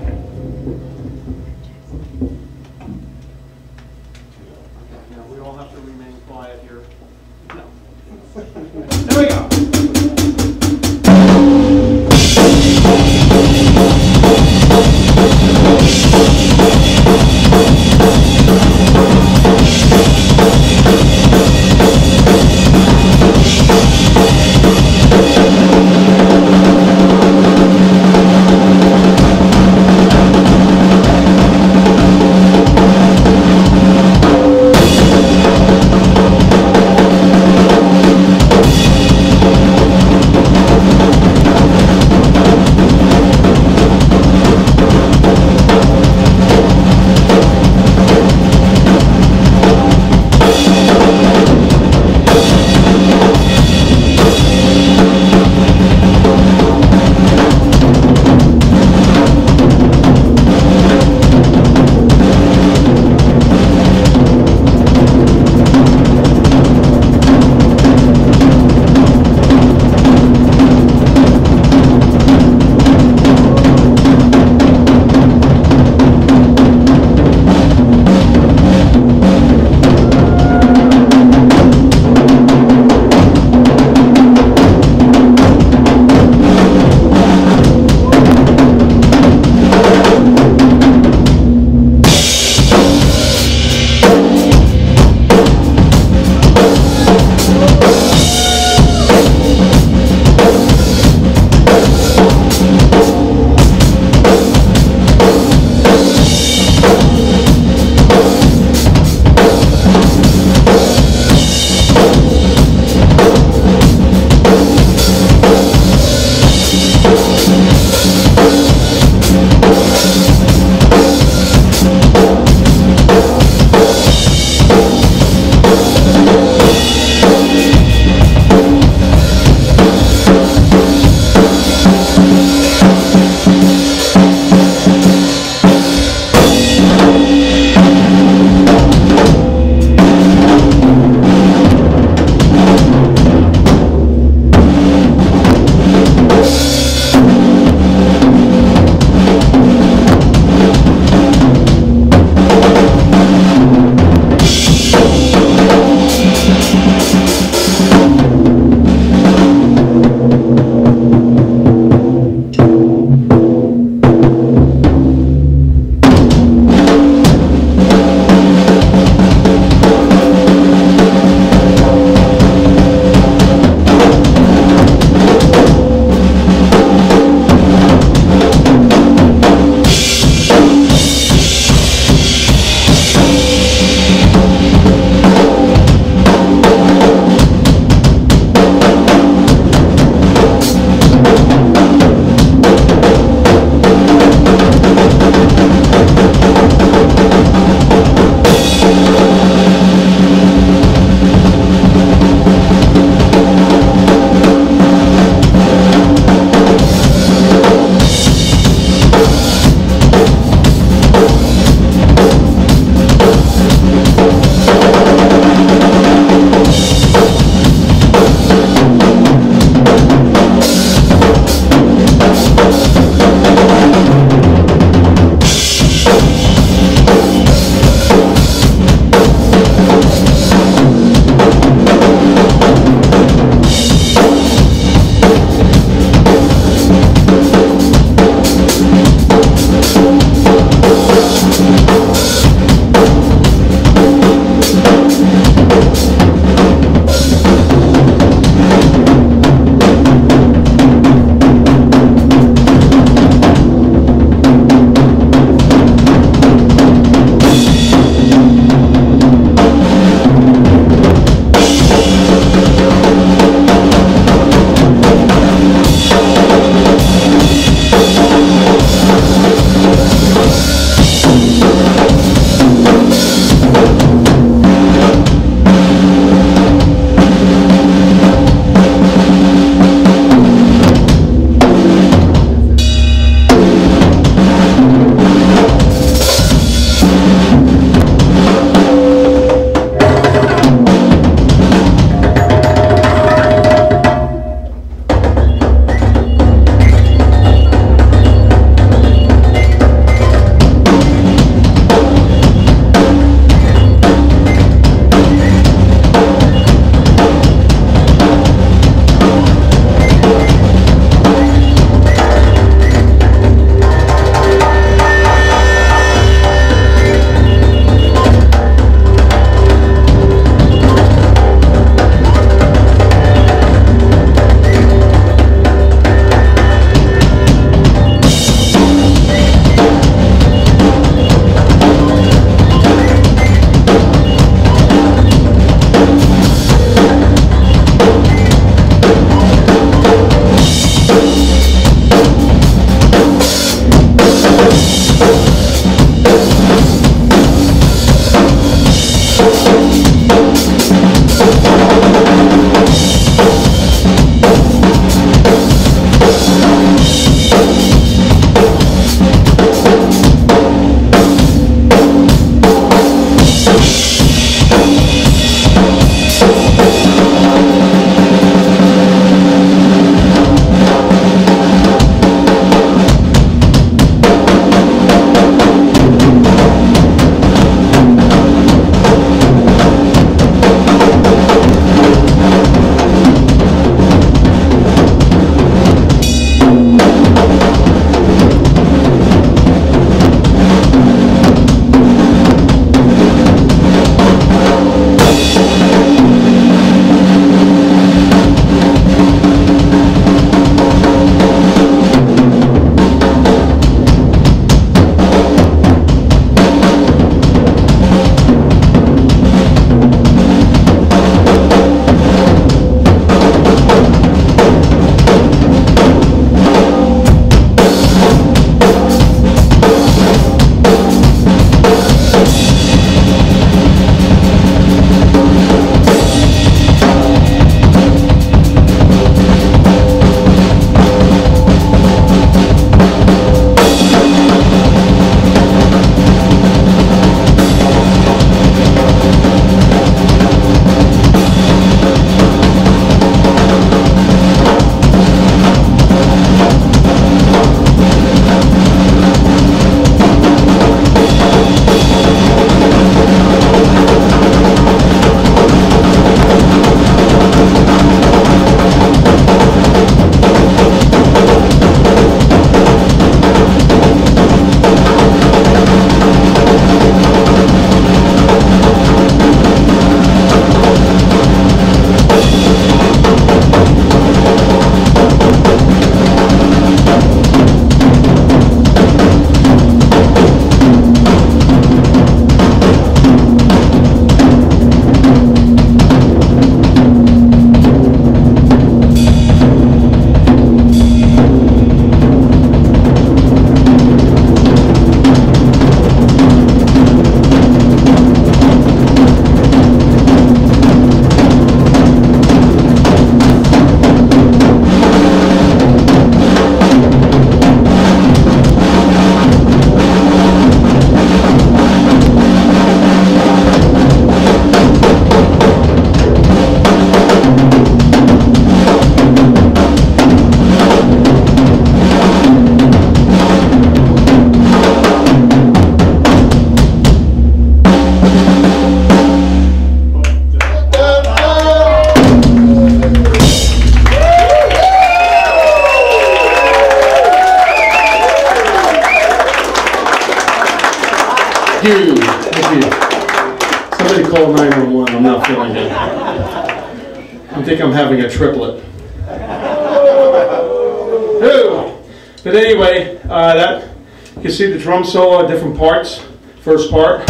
But anyway, uh, that, you can see the drum solo, at different parts. First part.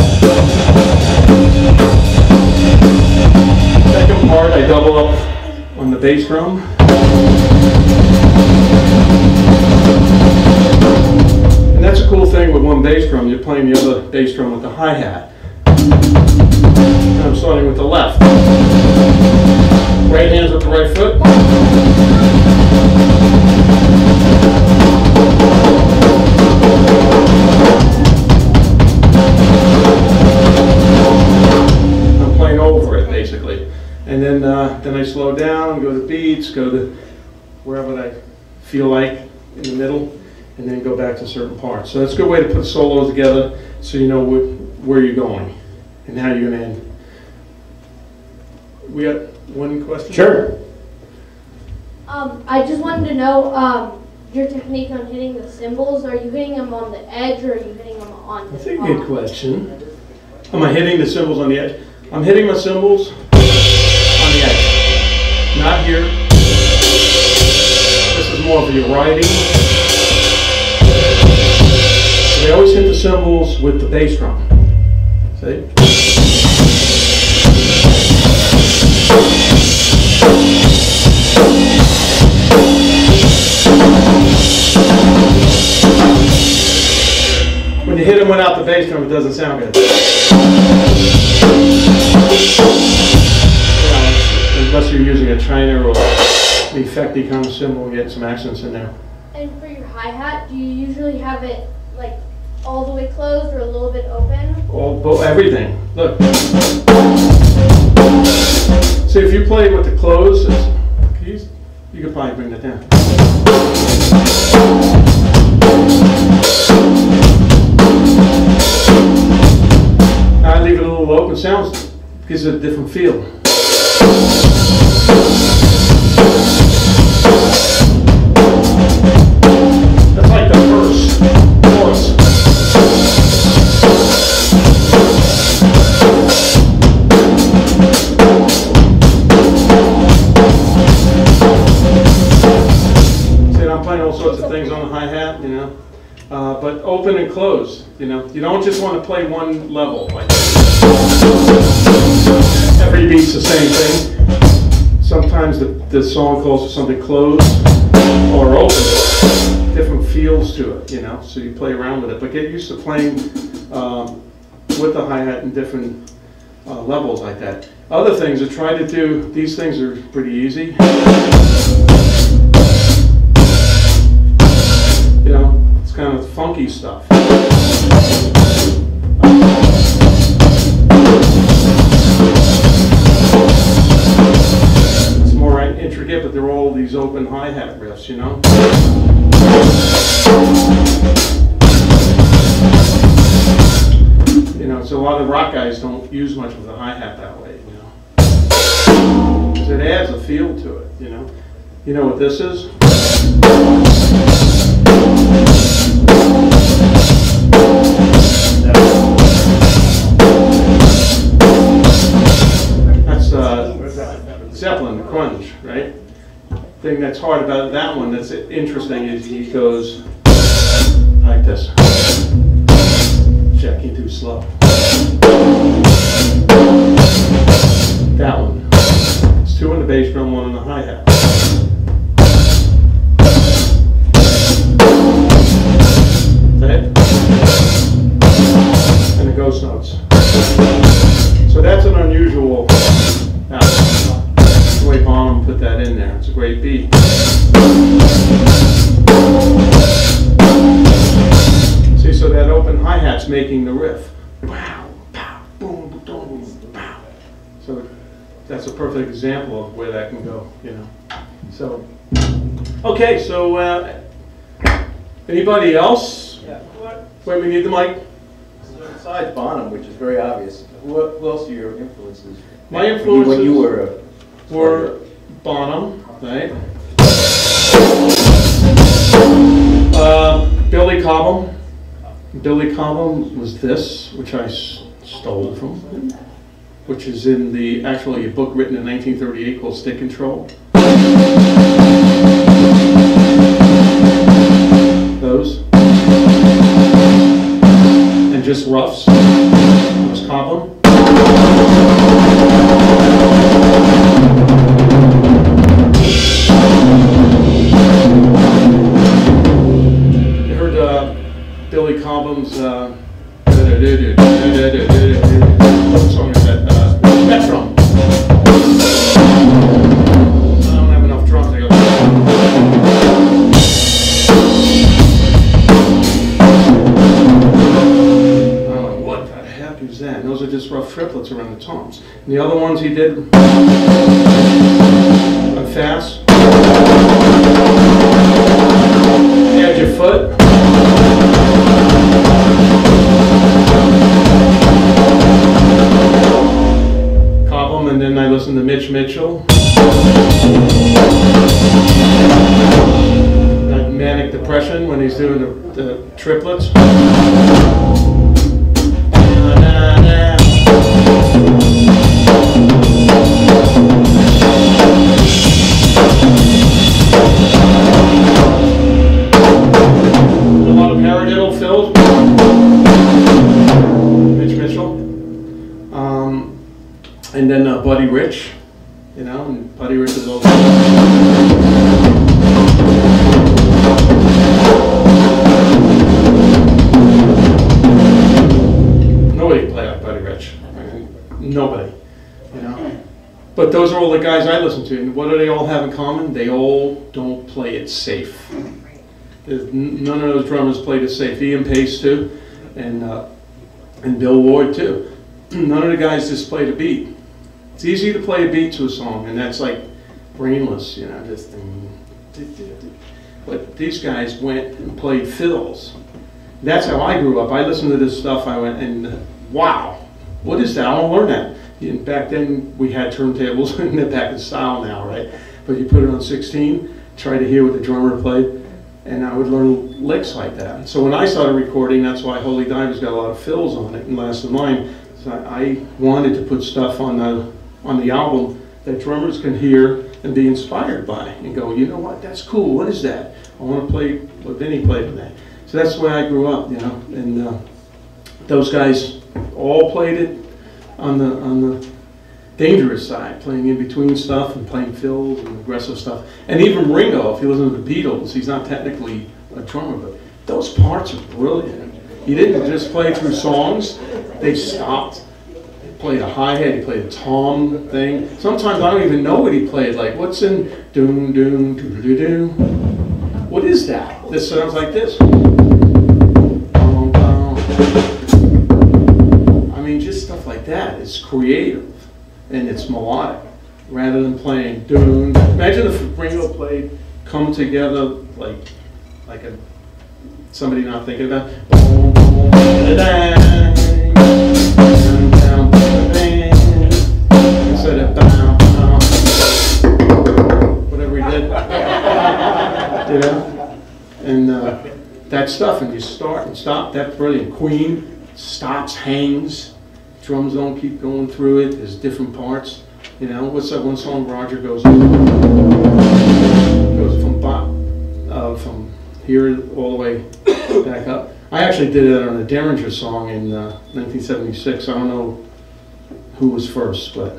Second part, I double up on the bass drum. And that's a cool thing with one bass drum, you're playing the other bass drum with the hi-hat. I'm starting with the left. Right hand's with the right foot. And then, uh, then I slow down, go to beats, go to wherever I feel like in the middle, and then go back to certain parts. So that's a good way to put solos together so you know wh- where you're going and how you're gonna end. We got one question? Sure. Um, I just wanted to know, um, your technique on hitting the cymbals. Are you hitting them on the edge or are you hitting them on the That's a good question. Am I hitting the cymbals on the edge? I'm hitting my cymbals on the edge, not here. This is more of your writing. They always hit the cymbals with the bass drum. See? When you hit them without the bass drum, it doesn't sound good. Unless you're using a China or the effect of cymbal and get some accents in there. And for your hi-hat, do you usually have it like all the way closed or a little bit open? All, bo- everything. Look. See, if you play with the close, keys, you could probably bring that down. I leave it a little open. Sounds gives it a different feel. You know. Uh, but open and close, you know. You don't just want to play one level like every beat's the same thing. Sometimes the, the song calls for something closed or open, different feels to it, you know, so you play around with it. But get used to playing um, with the hi-hat in different uh, levels like that. Other things to try to do, these things are pretty easy. You know, it's kind of funky stuff. Intricate, but they're all these open hi-hat riffs, you know? You know, so a lot of rock guys don't use much of the hi-hat that way, you know? 'Cause it adds a feel to it, you know? You know what this is? Right? Thing that's hard about that one that's interesting is he goes like this. Checking too slow. That one. It's two on the bass drum, one on the hi-hat. And the ghost notes. So that's an unusual, uh, way Bonham put that in there. It's a great beat. See, so that open hi-hat's making the riff. Pow, pow, boom, boom, pow. So that's a perfect example of where that can go, you know. So, okay, so uh, anybody else? Yeah. Wait, we need the mic. So Besides Bonham, which is very obvious, who who else are your influences? My influences When you were a... were Bonham, right? Uh, Billy Cobham, Billy Cobham was this, which I stole from him, which is in the, actually, a book written in 1938 called Stick Control. Those. And just roughs. Was Cobham. Cobham's uh, song is that? Uh, that drum. I don't have enough. I like, what the heck is that? Those are just rough triplets around the toms. And the other ones he did uh, fast. Mitch Mitchell. That manic depression when he's doing the, the triplets. Um, and then uh, Buddy Rich, guys I listen to, and what do they all have in common? They all don't play it safe. None of those drummers played it safe. Ian Paice too, and uh, and Bill Ward too. [CLEARS THROAT] None of the guys just played a beat. It's easy to play a beat to a song, and that's like brainless, you know, just. But these guys went and played fills. That's how I grew up. I listened to this stuff. I went and uh, wow, what is that? I want to learn that. And back then we had turntables, [LAUGHS] and they're back in style now, right? But you put it on 16, try to hear what the drummer played, and I would learn licks like that. So when I started recording, that's why Holy Diver's got a lot of fills on it, and Last in Line. So I wanted to put stuff on the on the album that drummers can hear and be inspired by, and go, you know what? That's cool. What is that? I want to play what Vinny played that. So that's the way I grew up, you know. And uh, those guys all played it on the on the dangerous side, playing in between stuff and playing fills and aggressive stuff. And even Ringo, if you listen to the Beatles, he's not technically a drummer, but those parts are brilliant. He didn't just play through songs; they stopped. He played a hi hat. He played a tom thing. Sometimes I don't even know what he played. Like what's in doom doom doo doo doo. What is that? This sounds like this. Mean, just stuff like that. It's creative and it's melodic rather than playing doom. Imagine if Ringo played "Come Together" like like a somebody not thinking about. Instead of whatever he did, [LAUGHS] you know, and uh, that stuff, and you start and stop. That's brilliant. Queen stops, hangs. Drums don't keep going through it. There's different parts. You know, what's that one song? Roger goes goes from bot, uh, from here all the way back up. I actually did it on a Derringer song in uh, 1976. I don't know who was first, but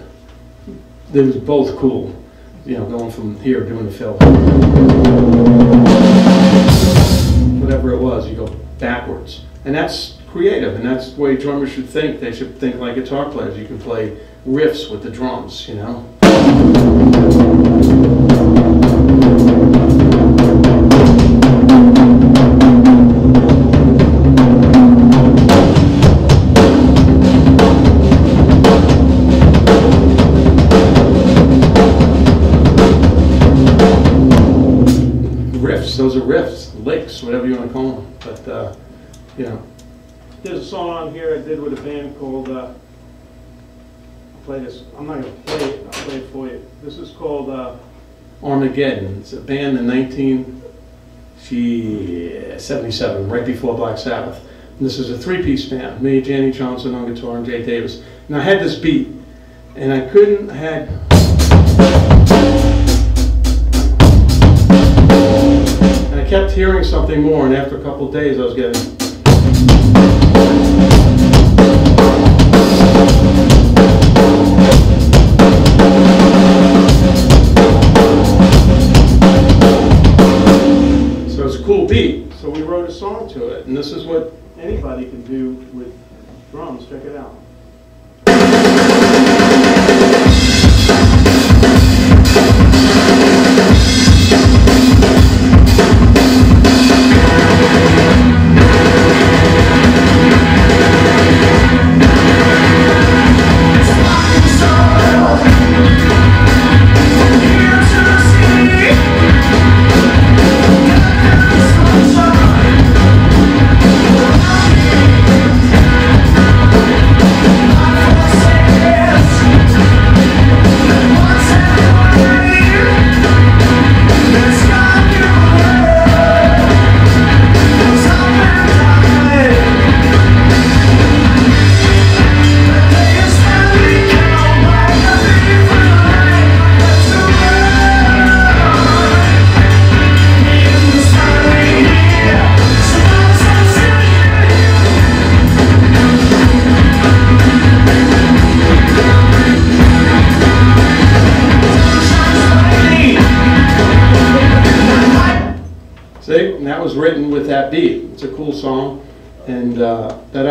they was both cool. You know, going from here doing the fill. Whatever it was, you go backwards, and that's creative, and that's the way drummers should think. They should think like guitar players. You can play riffs with the drums, you know. riffs. Those are riffs, licks, whatever you want to call them. But uh, you know, there's a song on here I did with a band called. Uh, play this. I'm not gonna play it. I'll play it for you. This is called uh, Armageddon. It's a band in 1977, right before Black Sabbath. And this is a three-piece band, me, Danny Johnson on guitar, and Jay Davis. And I had this beat, and I couldn't, I had... And I kept hearing something more, and after a couple days, I was getting... beat, so we wrote a song to it, and this is what anybody can do with drums, check it out.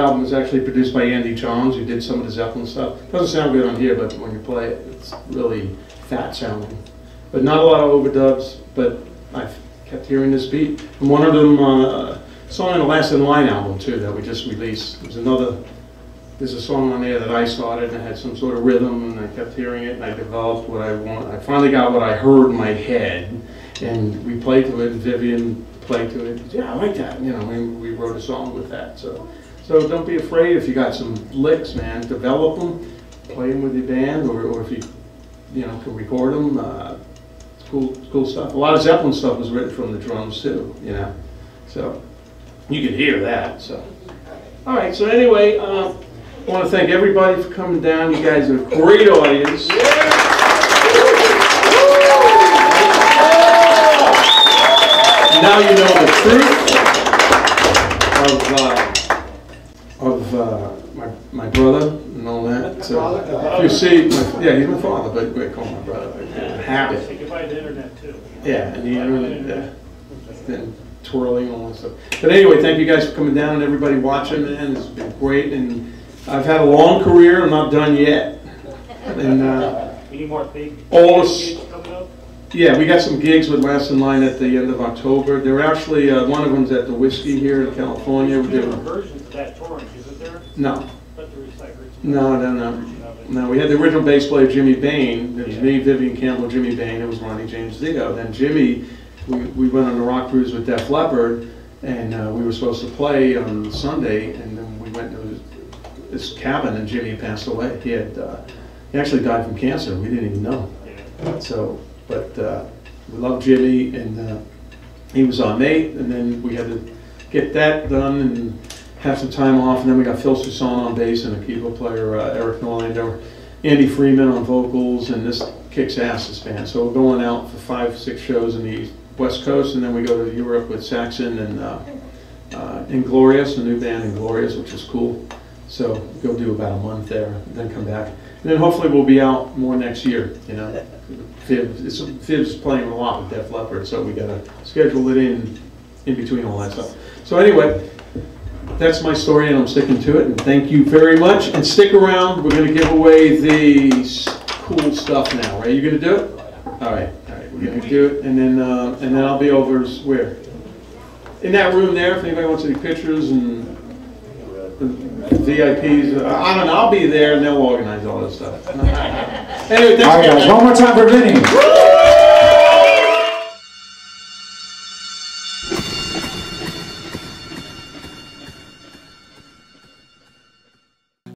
Album was actually produced by Andy Johns, who did some of the Zeppelin stuff. Doesn't sound good on here, but when you play it, it's really fat sounding. But not a lot of overdubs, but I kept hearing this beat. And one of them, uh, song on the Last in Line album too, that we just released. There's another, there's a song on there that I started and it had some sort of rhythm and I kept hearing it and I developed what I want. I finally got what I heard in my head and we played to it and Vivian played to it. Yeah, I like that. You know, we, we wrote a song with that. So, so don't be afraid if you got some licks, man. Develop them, play them with your band, or, or if you, you know, can record them. Uh, it's cool, cool stuff. A lot of Zeppelin stuff was written from the drums too. You know, so you can hear that. So, all right. So anyway, uh, I want to thank everybody for coming down. You guys are a great audience. Now you know the truth of, uh, of uh, my, my brother and all that. So, if you see, my, yeah, he's my father, but we call my brother. Yeah. Habit. Say goodbye to the internet too. Yeah, and the internet, uh, been twirling all that stuff. But anyway, thank you guys for coming down and everybody watching, man. It's been great, and I've had a long career. I'm not done yet. And uh, Any more big All this- gigs coming up? yeah, we got some gigs with Last in Line at the end of October. They're actually uh, one of them's at the Whisky here in California. There's a version to that touring, isn't there? no, But the recyclers. No, no, no. No, we had the original bass player Jimmy Bain. It was me, Vivian Campbell, Jimmy Bain. It was Ronnie James Dio. Then Jimmy, we, we went on a rock cruise with Def Leppard, and uh, we were supposed to play on Sunday, and then we went to this cabin, and Jimmy passed away. He had uh, he actually died from cancer. We didn't even know. So, but uh, we loved Jimmy, and uh, he was our mate, and then we had to get that done and have some time off, and then we got Phil Soussan on bass and a keyboard player, uh, Erik Norlander, Andy Freeman on vocals, and this kicks ass, this band. So we're going out for five, six shows in the West Coast, and then we go to Europe with Saxon and uh, uh, Inglorious, a new band, Inglorious, which is cool. So we'll go do about a month there, then come back. And then hopefully we'll be out more next year, you know. Viv's, Viv's playing a lot with Def Leppard, so we gotta schedule it in, in between all that stuff. So anyway, that's my story and I'm sticking to it, and thank you very much. And stick around, we're gonna give away the cool stuff now, right? You gonna do it? All right, all right, we're gonna do it, and then, uh, and then I'll be over where? In that room there, if anybody wants any pictures and the VIPs, uh, I don't know, I'll be there and they'll organize all this stuff. [LAUGHS] Anyway, thanks All right, guys, one more time for Vinny.